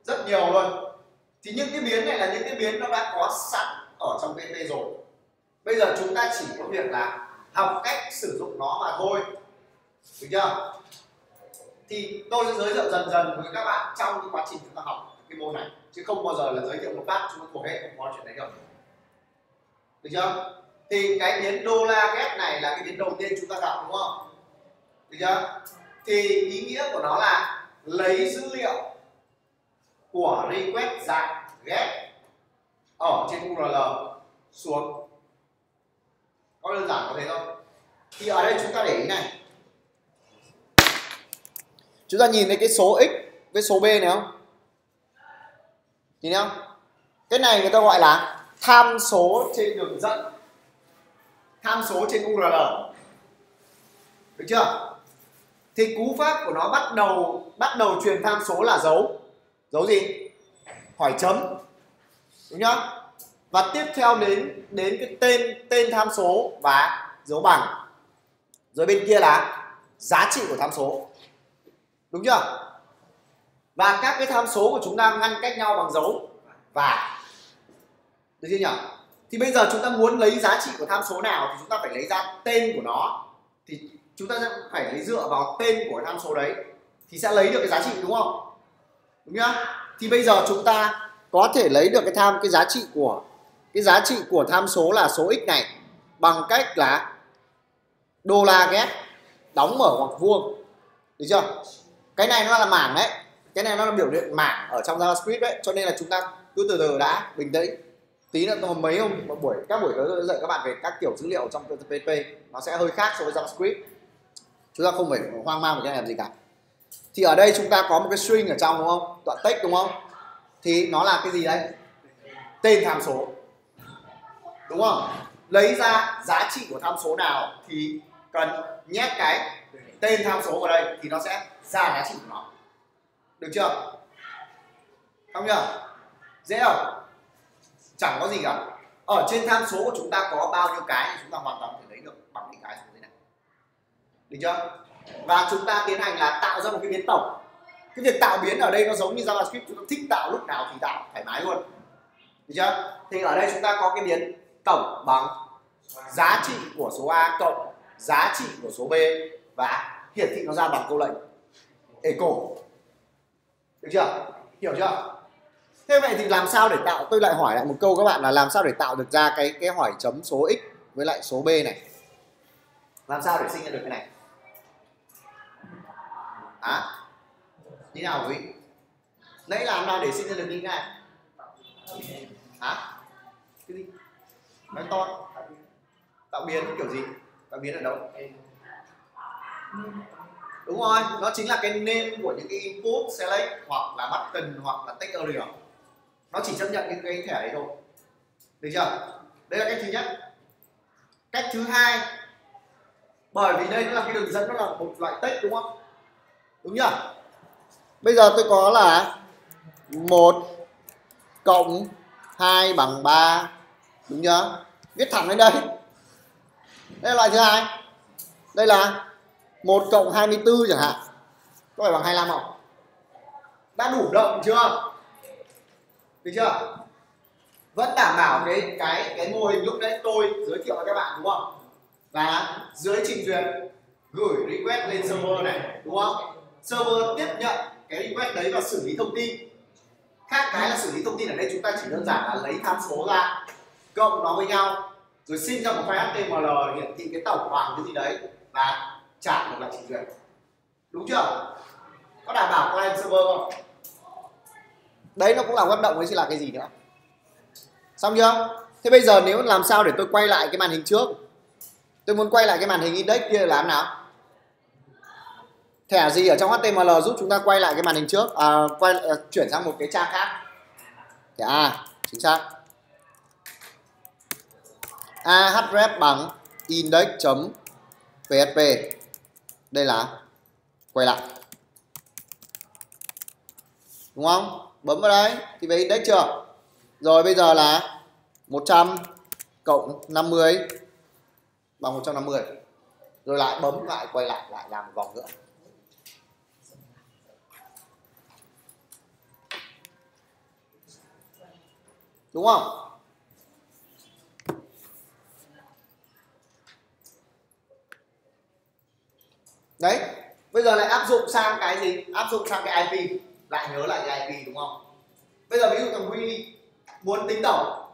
Rất nhiều luôn thì những cái biến này là những cái biến nó đã có sẵn ở trong pt rồi. Bây giờ chúng ta chỉ có việc là học cách sử dụng nó mà thôi. Được chưa? Thì tôi sẽ giới thiệu dần dần với các bạn trong cái quá trình chúng ta học cái môn này, chứ không bao giờ là giới thiệu một phát, chúng ta thuộc hết, không có chuyện đấy đâu. Được chưa? Thì cái biến đô la ghép này là cái biến đầu tiên chúng ta gặp, đúng không? Được chưa? Thì ý nghĩa của nó là lấy dữ liệu của request dạng get ở trên URL xuống. Có đơn giản có thế thôi. thì ở đây chúng ta để ý này. Chúng ta nhìn thấy cái số x với số b này không? Nhìn thấy không? Cái này người ta gọi là tham số trên đường dẫn. Tham số trên URL được chưa? Thì cú pháp của nó bắt đầu bắt đầu truyền tham số là dấu dấu gì? Hỏi chấm. Đúng nhá. Và tiếp theo đến đến cái tên tên tham số và dấu bằng. Rồi bên kia là giá trị của tham số. Đúng chưa? Và các cái tham số của chúng ta ngăn cách nhau bằng dấu và. Được chưa nhỉ? Thì bây giờ chúng ta muốn lấy giá trị của tham số nào thì chúng ta phải lấy ra tên của nó. Thì chúng ta sẽ phải lấy dựa vào tên của tham số đấy thì sẽ lấy được cái giá trị, đúng không? Đúng nhá thì bây giờ chúng ta có thể lấy được cái tham, cái giá trị của, cái giá trị của tham số là số x này bằng cách là đô la ghép đóng mở ngoặc vuông. Được chưa? Cái này nó là mảng đấy. Cái này nó là biểu hiện mảng ở trong javascript đấy. Cho nên là chúng ta cứ từ từ đã, bình tĩnh. Tí nữa hôm, mấy hôm, một buổi, các buổi tới tôi dạy các bạn về các kiểu dữ liệu trong PHP nó sẽ hơi khác so với JavaScript. Chúng ta không phải hoang mang về cái này làm gì cả thì ở đây chúng ta có một cái string ở trong, đúng không? Đoạn text, đúng không? Thì nó là cái gì đấy tên tham số. Đúng không? Lấy ra giá trị của tham số nào thì cần nhét cái tên tham số vào đây thì nó sẽ ra giá trị của nó. Được chưa? Không nhỉ? dễ không? Chẳng có gì cả. Ở trên tham số của chúng ta có bao nhiêu cái thì chúng ta hoàn toàn có thể lấy được bằng những cái như thế này. Được chưa? Và chúng ta tiến hành là tạo ra một cái biến tổng. Cái việc tạo biến ở đây nó giống như javascript, chúng ta thích tạo lúc nào thì tạo, thoải mái luôn. Được chưa? Thì ở đây chúng ta có cái biến tổng bằng giá trị của số a cộng giá trị của số b và hiển thị nó ra bằng câu lệnh echo. Được chưa? Hiểu chưa? Thế vậy thì làm sao để tạo, tôi lại hỏi lại một câu các bạn là làm sao để tạo được ra cái cái hỏi chấm số x với lại số b này? Làm sao để sinh ra được cái này? À như nào, quý. Nãy làm nào để sinh ra được như này hả? Cái gì? Nói to. Tạo biến, kiểu gì? Tạo biến ở đâu? Đúng rồi, nó chính là cái name của những cái input select, hoặc là button, hoặc là text area nó chỉ chấp nhận những cái thẻ đấy thôi. Được chưa? Đây là cách thứ nhất. Cách thứ hai. Bởi vì đây nó là cái đường dẫn, nó là một loại text, đúng không? Đúng chưa bây giờ tôi có là một cộng 2 bằng 3 đúng chưa viết thẳng lên đây. Đây là loại thứ hai. Đây là 1 cộng 24 chẳng hạn. Có phải bằng 25 không? Đã đủ động chưa? Được chưa? Vẫn đảm bảo cái cái cái mô hình lúc đấy tôi giới thiệu với các bạn, đúng không? Và dưới trình duyệt, gửi request lên server này, đúng không? Server tiếp nhận cái request đấy và xử lý thông tin. Khác cái là xử lý thông tin ở đây chúng ta chỉ đơn giản là lấy tham số ra, cộng nó với nhau, rồi sinh ra một file HTML hiển thị cái tổng khoảng cái gì đấy và trả một là trình duyệt. Đúng chưa? Có đảm bảo client server không? Đấy, nó cũng là hoạt động ấy, chứ là cái gì nữa? Xong chưa? Thế bây giờ nếu làm sao để tôi quay lại cái màn hình trước? Tôi muốn quay lại cái màn hình index kia làm nào? Thẻ gì ở trong HTML giúp chúng ta quay lại cái màn hình trước? À, quay à, chuyển sang một cái trang khác. Thẻ A chính xác. Ahref bằng index.php đây là quay lại. Đúng không? Bấm vào đây. Thì về index chưa? Rồi bây giờ là 100 cộng 50 bằng 150 rồi lại bấm lại quay lại lại làm một vòng nữa. Đúng không? Đấy, bây giờ lại áp dụng sang cái gì? Áp dụng sang cái IP lại nhớ lại cái IP đúng không? Bây giờ ví dụ thằng Huy muốn tính tổng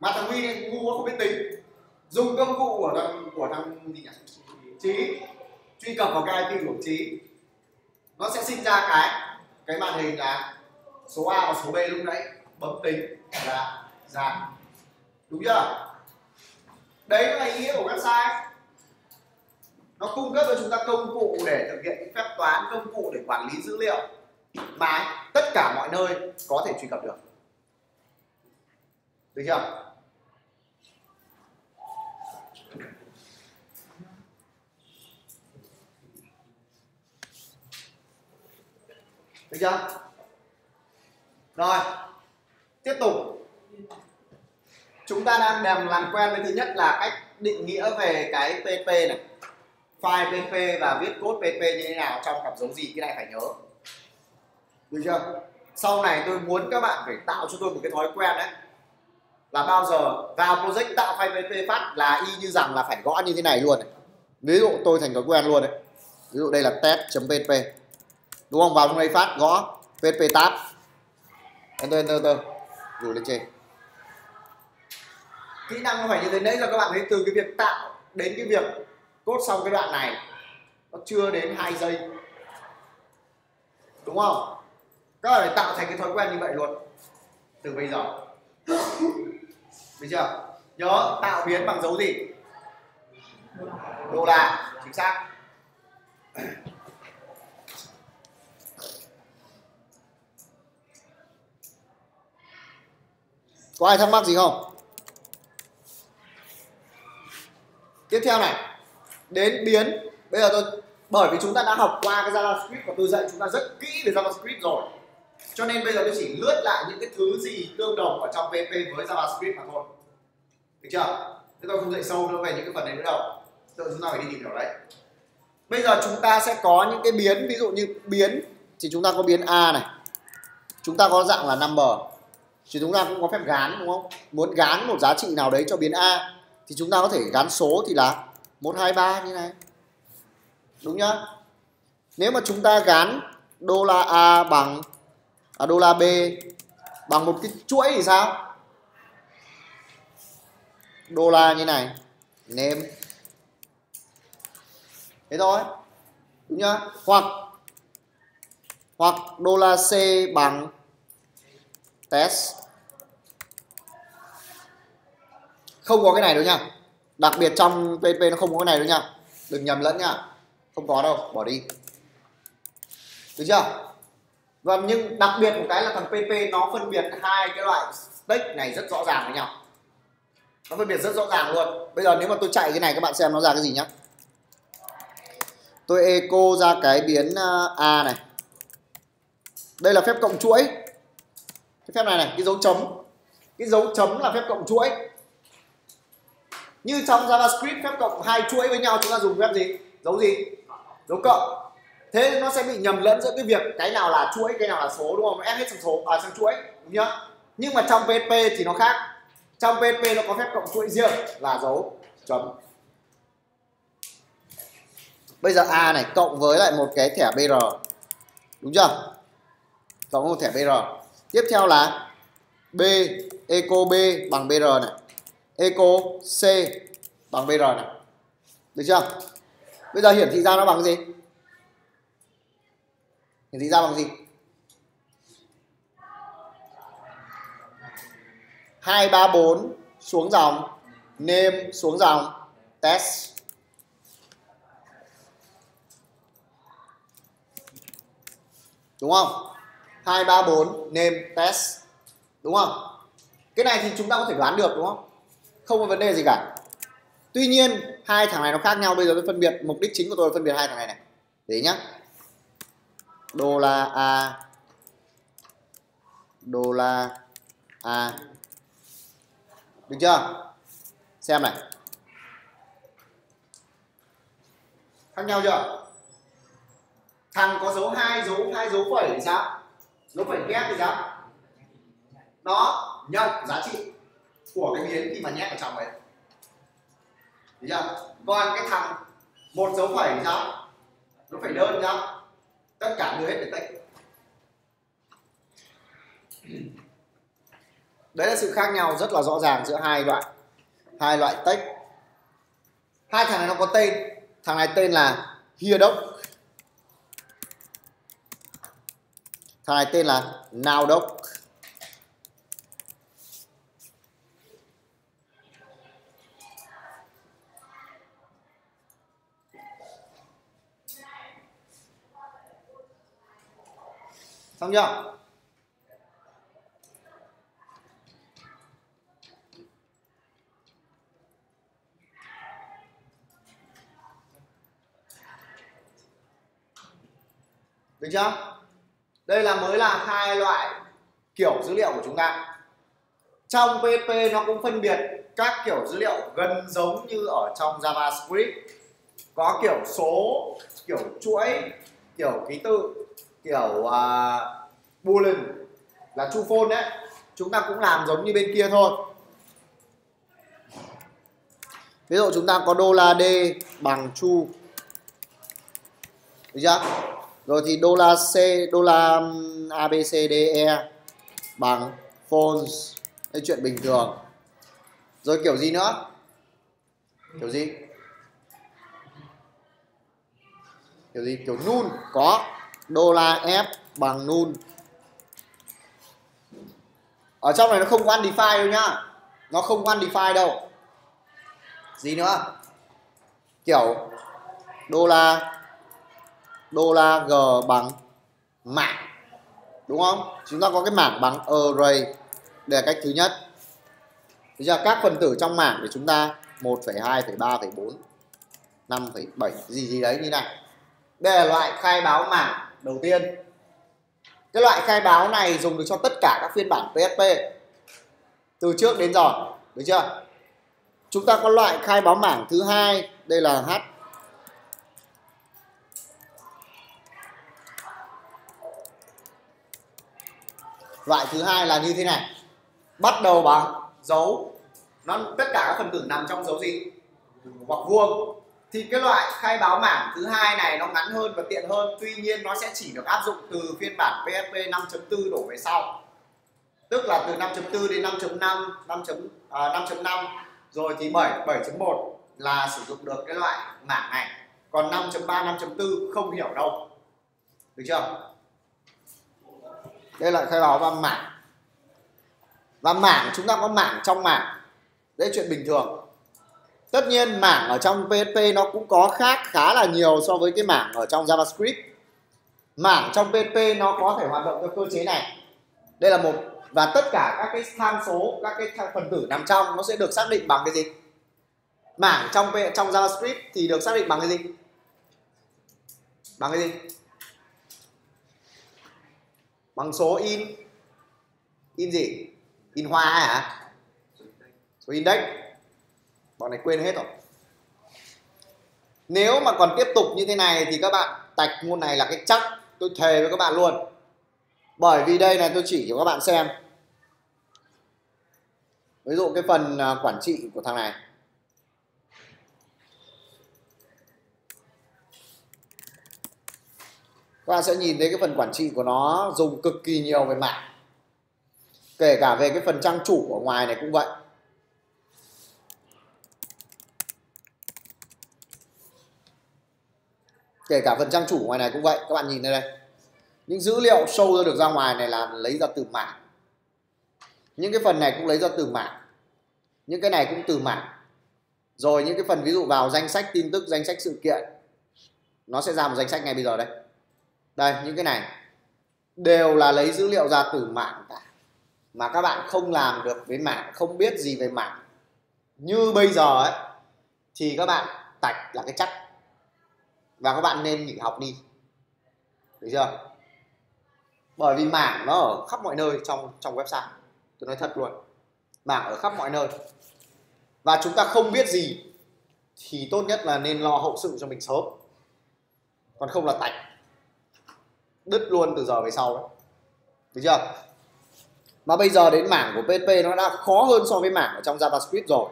mà thằng Huy này ngu quá, không biết tính. Dùng công cụ của thằng của thằng gì nhỉ? Trí. Truy cập vào cái IP của trí. Nó sẽ sinh ra cái cái màn hình là số A và số B lúc nãy bấm tính là giảm. Đúng chưa? Đấy là ý nghĩa của website. Nó cung cấp cho chúng ta công cụ để thực hiện phép toán, công cụ để quản lý dữ liệu mà tất cả mọi nơi có thể truy cập được. Được chưa? Được chưa? Rồi tiếp tục. Chúng ta đang làm làm quen với thứ nhất là cách định nghĩa về cái pp này. File pp và viết code pp như thế nào trong cặp dấu gì, cái này phải nhớ. Được chưa? Sau này tôi muốn các bạn phải tạo cho tôi một cái thói quen đấy. Là bao giờ vào project tạo file pp phát là y như rằng là phải gõ như thế này luôn này. ví dụ tôi thành thói quen luôn đấy. Ví dụ đây là test.pp đúng không? Vào trong đây phát gõ pp tab. Enter enter enter rồi lên trên. Kỹ năng nó phải như thế. Nãy giờ các bạn thấy từ cái việc tạo đến cái việc cốt xong cái đoạn này, nó chưa đến 2 giây. Đúng không? Các bạn phải tạo thành cái thói quen như vậy luôn, từ bây giờ. Bây giờ nhớ tạo biến bằng dấu gì? Đô la, chính xác. Có ai thắc mắc gì không? Tiếp theo này. Đến biến. Bây giờ tôi, bởi vì chúng ta đã học qua cái JavaScript và tôi dạy chúng ta rất kỹ về JavaScript rồi. Cho nên bây giờ tôi chỉ lướt lại những cái thứ gì tương đồng ở trong PHP với JavaScript mà thôi. Được chưa? Thế tôi không dạy sâu nữa về những cái phần này nữa đâu. Tự chúng ta phải đi tìm hiểu đấy. Bây giờ chúng ta sẽ có những cái biến, ví dụ như biến, thì chúng ta có biến a này. Chúng ta có dạng là number thì chúng ta cũng có phép gán đúng không? Muốn gán một giá trị nào đấy cho biến a thì chúng ta có thể gán số thì là 123 như này. Đúng nhá? Nếu mà chúng ta gán đô la a bằng à, đô la b bằng một cái chuỗi thì sao? Đô la như này name thế thôi. Đúng nhá? Hoặc hoặc đô la c bằng test. Không có cái này đâu nha. Đặc biệt trong PHP nó không có cái này đâu nha. Đừng nhầm lẫn nha. Không có đâu, bỏ đi. Được chưa? Và nhưng đặc biệt một cái là thằng PP nó phân biệt hai cái loại stake này rất rõ ràng với nhau. Nó phân biệt rất rõ ràng luôn. Bây giờ nếu mà tôi chạy cái này các bạn xem nó ra cái gì nhá. Tôi eco ra cái biến à, a này. Đây là phép cộng chuỗi cái phép này này, cái dấu chấm. Cái dấu chấm là phép cộng chuỗi. Như trong JavaScript, phép cộng hai chuỗi với nhau, chúng ta dùng phép gì? Dấu gì? Dấu cộng. Thế nó sẽ bị nhầm lẫn giữa cái việc cái nào là chuỗi, cái nào là số, đúng không? Ép hết sang số à sang chuỗi, đúng nhá nhưng mà trong PHP thì nó khác. Trong PHP nó có phép cộng chuỗi riêng là dấu chấm. Bây giờ a này, cộng với lại một cái thẻ br đúng chưa? Cộng với một thẻ br tiếp theo là b, eco b bằng br này. Eco c bằng br này. Được chưa? Bây giờ hiển thị ra nó bằng gì? Hiển thị ra bằng gì? Hai, ba, bốn xuống dòng name xuống dòng, test. Đúng không? Hai ba bốn, name, test. Đúng không? Cái này thì chúng ta có thể đoán được, đúng không? Không có vấn đề gì cả. Tuy nhiên, hai thằng này nó khác nhau. Bây giờ tôi phân biệt, mục đích chính của tôi là phân biệt hai thằng này này. Để nhá. Đô la a. Đô la a. Được chưa? Xem này. Khác nhau chưa? Thằng có dấu hai dấu hai, dấu phẩy thì sao? Nó phải ghép thì giá nó nhận giá trị của cái biến khi mà nhét vào trong ấy Thấy chưa? Còn cái thằng, một dấu phẩy thì sao? nó phải đơn nhá. Tất cả đưa hết để tích. Đấy là sự khác nhau rất là rõ ràng giữa hai loại hai loại tách Hai thằng này nó có tên. Thằng này tên là Hierdok. Thằng này tên là Nowdoc. xong chưa được chưa đây là mới là hai loại kiểu dữ liệu của chúng ta. Trong PHP nó cũng phân biệt các kiểu dữ liệu gần giống như ở trong JavaScript. Có kiểu số kiểu chuỗi kiểu ký tự kiểu uh, boolean là chu phôn đấy. Chúng ta cũng làm giống như bên kia thôi. Ví dụ chúng ta có đô la d bằng chu. Được chưa? Rồi thì đô la c, đô la um, abcde bằng false đây chuyện bình thường. Rồi kiểu gì nữa? Kiểu gì? Kiểu gì? Kiểu nun có. Đô la f bằng nun ở trong này nó không có undefined đâu nhá. Nó không có undefined đâu. Gì nữa? Kiểu đô la đô la g bằng mảng đúng không? Chúng ta có cái mảng bằng array. Đây là cách thứ nhất. Bây giờ các phần tử trong mảng của chúng ta 1,2, 3, 4 5,7 gì gì đấy như này. Đây là loại khai báo mảng đầu tiên. Cái loại khai báo này dùng được cho tất cả các phiên bản PHP từ trước đến giờ được chưa? Chúng ta có loại khai báo mảng thứ hai đây là H loại thứ hai là như thế này. Bắt đầu bằng dấu. Nó tất cả các phần tử nằm trong dấu gì? Hoặc vuông. Thì cái loại khai báo mảng thứ hai này nó ngắn hơn và tiện hơn. Tuy nhiên nó sẽ chỉ được áp dụng từ phiên bản PHP 5.4 đổ về sau. Tức là từ 5.4 đến 5.5 5. À, 5.5 rồi thì 7 7.1 là sử dụng được cái loại mảng này. Còn 5.3 5.4 không hiểu đâu. Được chưa? Đây là khai báo văn mảng và mảng chúng ta có mảng trong mảng đấy, chuyện bình thường. Tất nhiên mảng ở trong PHP nó cũng có khác khá là nhiều so với cái mảng ở trong JavaScript. Mảng trong PHP nó có thể hoạt động theo cơ chế này. Đây là một, và tất cả các cái tham số, các cái phần tử nằm trong nó sẽ được xác định bằng cái gì? Mảng trong trong JavaScript thì được xác định bằng cái gì? Bằng cái gì? Bằng số in. In gì? In hoa hả? Số index. Bọn này quên hết rồi. Nếu mà còn tiếp tục như thế này thì các bạn tạch môn này là cái chắc. Tôi thề với các bạn luôn. Bởi vì đây này tôi chỉ cho các bạn xem. Ví dụ cái phần à, quản trị của thằng này. Các bạn sẽ nhìn thấy cái phần quản trị của nó dùng cực kỳ nhiều về mạng. Kể cả về cái phần trang chủ ở ngoài này cũng vậy. Kể cả phần trang chủ ngoài này cũng vậy. Các bạn nhìn đây đây. Những dữ liệu sâu ra được ra ngoài này là lấy ra từ mạng. Những cái phần này cũng lấy ra từ mạng. Những cái này cũng từ mạng. Rồi những cái phần ví dụ vào danh sách tin tức, danh sách sự kiện, nó sẽ ra một danh sách ngay bây giờ đây đây, những cái này. Đều là lấy dữ liệu ra từ mạng cả. Mà các bạn không làm được với mạng, không biết gì về mạng. Như bây giờ ấy, thì các bạn tạch là cái chắc. Và các bạn nên nghỉ học đi. Được chưa? Bởi vì mảng nó ở khắp mọi nơi trong trong website. Tôi nói thật luôn. Mảng ở khắp mọi nơi. Và chúng ta không biết gì, thì tốt nhất là nên lo hậu sự cho mình sớm. Còn không là tạch đứt luôn từ giờ về sau đấy được chưa? Mà bây giờ đến mảng của PHP nó đã khó hơn so với mảng ở trong JavaScript rồi.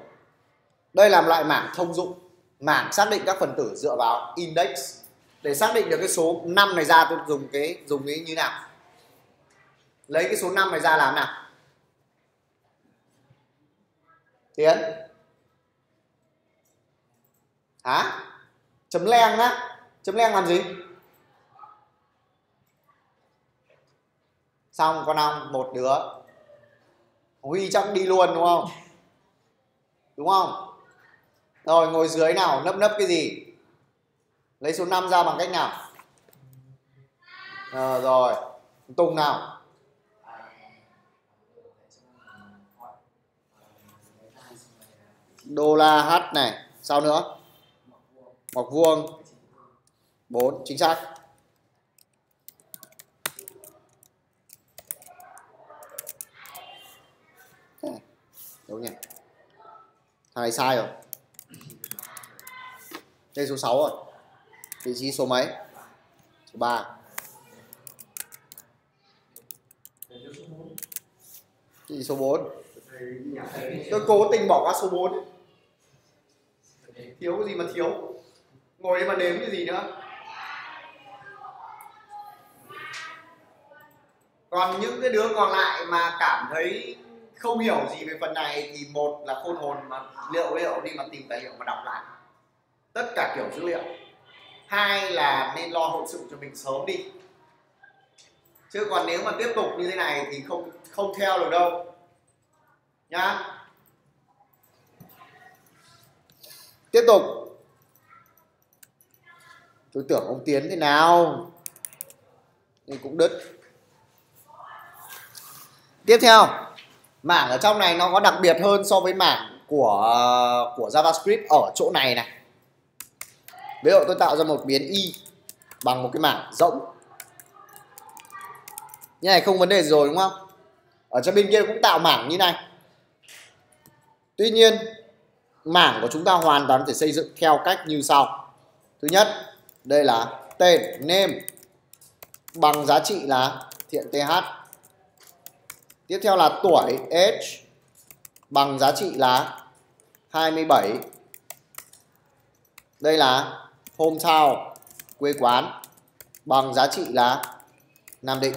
Đây là một loại mảng thông dụng, mảng xác định các phần tử dựa vào index để xác định được cái số 5 này ra, tôi dùng cái dùng cái như nào. Lấy cái số 5 này ra làm nào. Tiến. Hả? Chấm len á. Chấm len làm gì? Xong con ong một đứa. Huy chắc đi luôn đúng không? Đúng không? Rồi ngồi dưới nào nấp nấp cái gì? Lấy số 5 ra bằng cách nào? À, rồi. Tùng nào? Đô la h này. Sao nữa? Mọc vuông. 4 chính xác. Đúng nhỉ thằng này sai rồi. Đây số 6 rồi. Vị trí số mấy? Số 3 vị số 4 tôi cố tình bỏ qua số 4 thiếu cái gì mà thiếu? Ngồi đây mà đếm cái gì nữa? Còn những cái đứa còn lại mà cảm thấy không hiểu gì về phần này thì một là khôn hồn mà liệu liệu đi mà tìm tài liệu mà đọc lại. Tất cả kiểu dữ liệu. Hai là nên lo hậu sự cho mình sớm đi. Chứ còn nếu mà tiếp tục như thế này thì không không theo được đâu. Nhá. Tiếp tục. Tôi tưởng ông tiến thế nào? Nhưng cũng đứt. Tiếp theo mảng ở trong này nó có đặc biệt hơn so với mảng của của JavaScript ở chỗ này này. Ví dụ tôi tạo ra một biến y bằng một cái mảng rỗng. Như này không vấn đề gì rồi, đúng không? Ở trong bên kia cũng tạo mảng như này. Tuy nhiên, mảng của chúng ta hoàn toàn có thể xây dựng theo cách như sau. Thứ nhất, đây là tên, name, bằng giá trị là thiện th tiếp theo là tuổi, age, bằng giá trị là 27 đây là hometown, quê quán, bằng giá trị là Nam Định.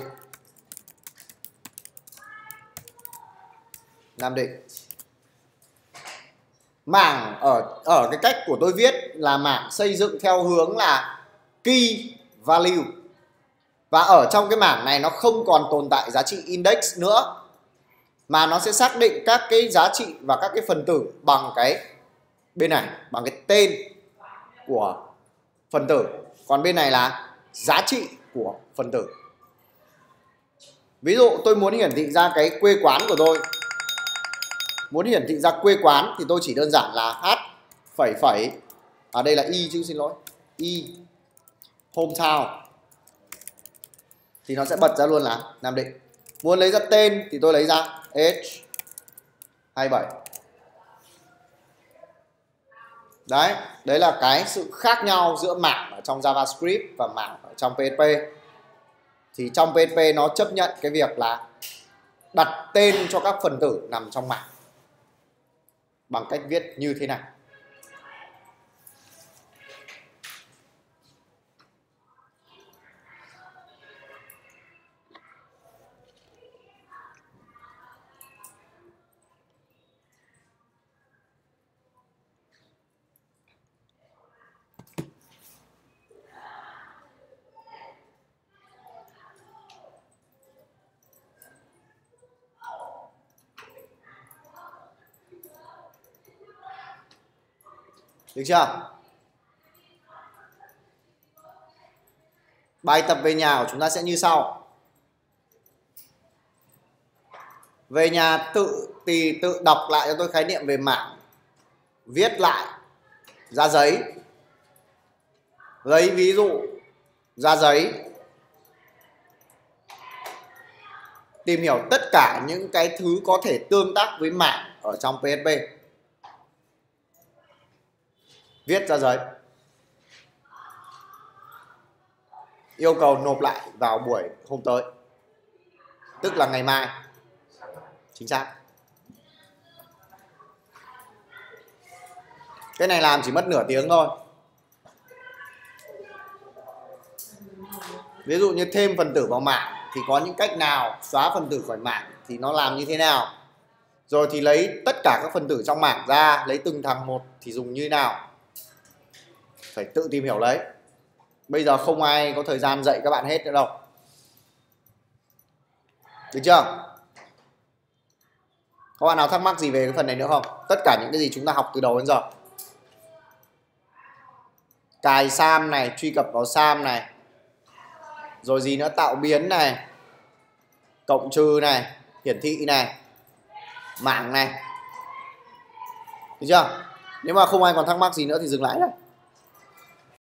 Nam Định. Mảng ở ở cái cách của tôi viết là mảng xây dựng theo hướng là key value. Và ở trong cái mảng này nó không còn tồn tại giá trị index nữa mà nó sẽ xác định các cái giá trị và các cái phần tử bằng cái bên này, bằng cái tên của phần tử. Còn bên này là giá trị của phần tử. Ví dụ tôi muốn hiển thị ra cái quê quán của tôi. Muốn hiển thị ra quê quán thì tôi chỉ đơn giản là h phẩy phẩy. Ở à đây là y chứ, xin lỗi. Y, hometown. Thì nó sẽ bật ra luôn là Nam Định. Muốn lấy ra tên thì tôi lấy ra h. 27 đấy đấy là cái sự khác nhau giữa mảng ở trong JavaScript và mảng ở trong PHP thì trong PHP nó chấp nhận cái việc là đặt tên cho các phần tử nằm trong mảng bằng cách viết như thế này. Được chưa? Bài tập về nhà của chúng ta sẽ như sau. Về nhà tự tì tự đọc lại cho tôi khái niệm về mảng viết lại ra giấy. Lấy ví dụ ra giấy. Tìm hiểu tất cả những cái thứ có thể tương tác với mảng ở trong PHP viết ra giấy yêu cầu nộp lại vào buổi hôm tới, tức là ngày mai. Chính xác. Cái này làm chỉ mất nửa tiếng thôi. Ví dụ như thêm phần tử vào mạng, thì có những cách nào xóa phần tử khỏi mạng thì nó làm như thế nào? Rồi thì lấy tất cả các phần tử trong mạng ra, lấy từng thằng một thì dùng như thế nào? Phải tự tìm hiểu lấy. Bây giờ không ai có thời gian dạy các bạn hết nữa đâu. Được chưa? Có bạn nào thắc mắc gì về cái phần này nữa không? Tất cả những cái gì chúng ta học từ đầu đến giờ. Cài sam này, truy cập vào sam này. Rồi gì nữa? Tạo biến này. Cộng trừ này. Hiển thị này. Mảng này. Được chưa? Nếu mà không ai còn thắc mắc gì nữa thì dừng lại đây.